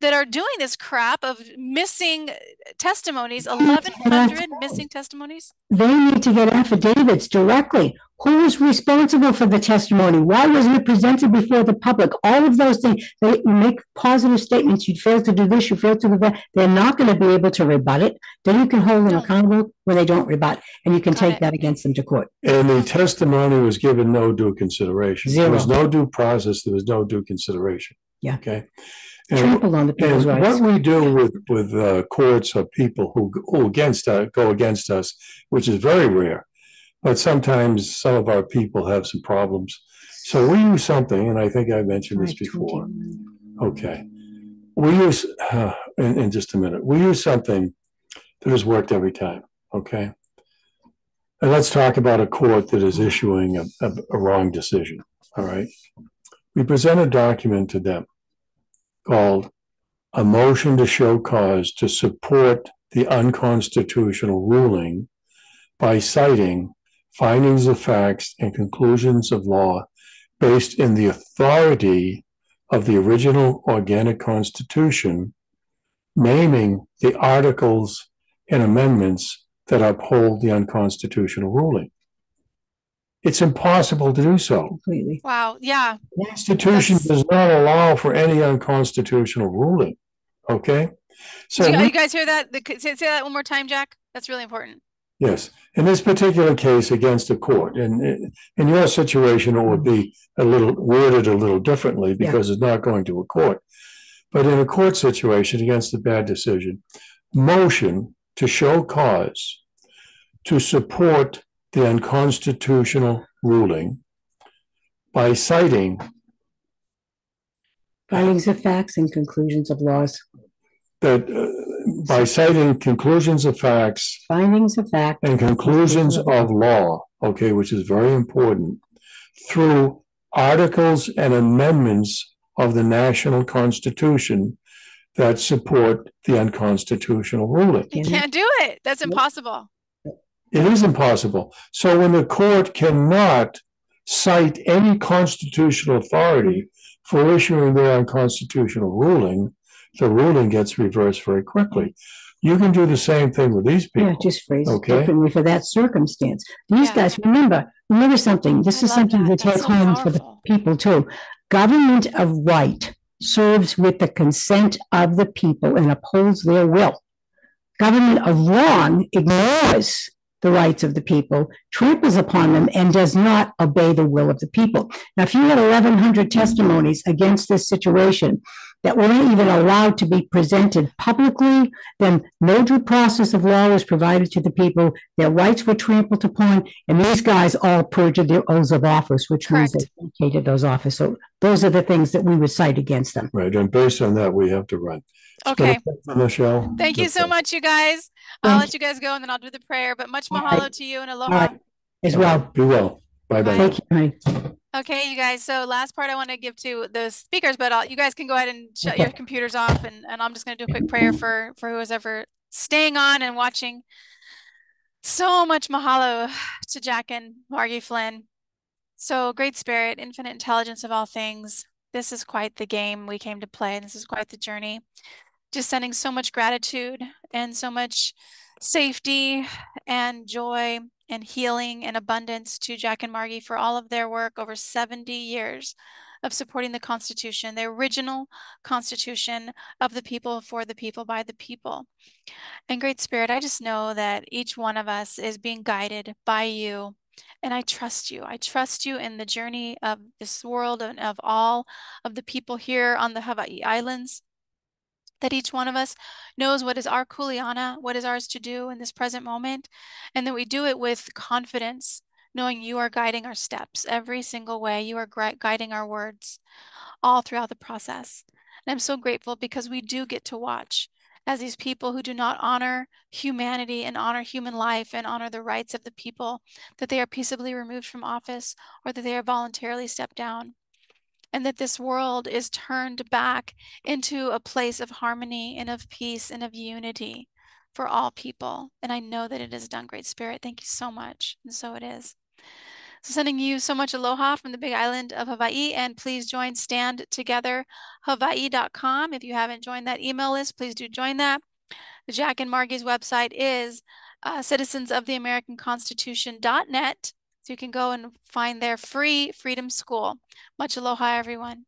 that are doing this crap of missing testimonies, 1,100 missing testimonies. They need to get affidavits directly. Who is responsible for the testimony? Why wasn't it presented before the public? All of those things. They you make positive statements. You failed to do this, you failed to do that. They're not going to be able to rebut it. Then you can hold them No. accountable when they don't rebut, and you can Got take it. that against them to court. And the testimony was given no due consideration. There was no due process, there was no due consideration. Yeah. Okay? Trample on the people's And rights. what we do with, with uh, courts of people who go against, uh, go against us, which is very rare, but sometimes some of our people have some problems. So we use something, and I think I mentioned this before. Okay. We use, uh, in, in just a minute, we use something that has worked every time, okay? And let's talk about a court that is issuing a, a, a wrong decision, all right? We present a document to them called a motion to show cause to support the unconstitutional ruling by citing findings of facts and conclusions of law based in the authority of the original organic constitution, naming the articles and amendments that uphold the unconstitutional ruling. It's impossible to do so. Completely. Wow. Yeah. The Constitution That's- does not allow for any unconstitutional ruling, okay? So, you, we- you guys hear that? The, say, say that one more time, Jack. That's really important. yes, in this particular case against a court, and in- in your situation, it would be a little worded a little differently because it's not going to a court. But in a court situation against a bad decision, motion to show cause to support the unconstitutional ruling by citing Findings of facts and conclusions of laws. that uh, by citing conclusions of facts Findings of fact. and conclusions of law, okay, which is very important, through articles and amendments of the national constitution that support the unconstitutional ruling. You can't do it. That's impossible. It is impossible. So when the court cannot cite any constitutional authority for issuing their unconstitutional ruling, the ruling gets reversed very quickly. You can do the same thing with these people. Yeah, people. just phrase it Okay. differently for that circumstance. These Yeah. guys, remember, remember something. This I is something that. to That's take so home for the people too. Government of right serves with the consent of the people and upholds their will. Government of wrong ignores the rights of the people, tramples upon them, and does not obey the will of the people. Now, if you had eleven hundred testimonies against this situation that weren't even allowed to be presented publicly, then no due process of law was provided to the people, their rights were trampled upon, and these guys all perjured their oaths of office, which means they vacated those offices. So those are the things that we would cite against them. Right, and based on that, we have to run. Okay. Michelle? Thank you so much, you guys. I'll Thank let you guys go and then I'll do the prayer. But much All right. mahalo to you and aloha. right, as well. Be well. Bye-bye. Thank you, honey. Okay, you guys. So last part I want to give to the speakers, but I'll, you guys can go ahead and shut Okay. your computers off, and, and I'm just going to do a quick prayer for for who is ever staying on and watching. So much mahalo to Jack and Margie Flynn. So great spirit, infinite intelligence of all things. This is quite the game we came to play, and this is quite the journey. Just sending so much gratitude and so much safety and joy and healing and abundance to Jack and Margie for all of their work over 70 years of supporting the Constitution, the original Constitution of the people, for the people, by the people. And Great Spirit, I just know that each one of us is being guided by you. And I trust you. I trust you in the journey of this world and of all of the people here on the Hawaii Islands that each one of us knows what is our kuleana, what is ours to do in this present moment, and that we do it with confidence, knowing you are guiding our steps every single way. You are gui- guiding our words all throughout the process. And I'm so grateful because we do get to watch as these people who do not honor humanity and honor human life and honor the rights of the people, that they are peaceably removed from office or that they are voluntarily stepped down and that this world is turned back into a place of harmony and of peace and of unity for all people. And I know that it is done, Great Spirit. Thank you so much. And so it is. So sending you so much aloha from the big island of Hawaii. And please join Stand Together Hawaii.com. If you haven't joined that email list, please do join that. Jack and Margie's website is uh, citizensoftheamericanconstitution.net. So you can go and find their free freedom school. Much aloha, everyone.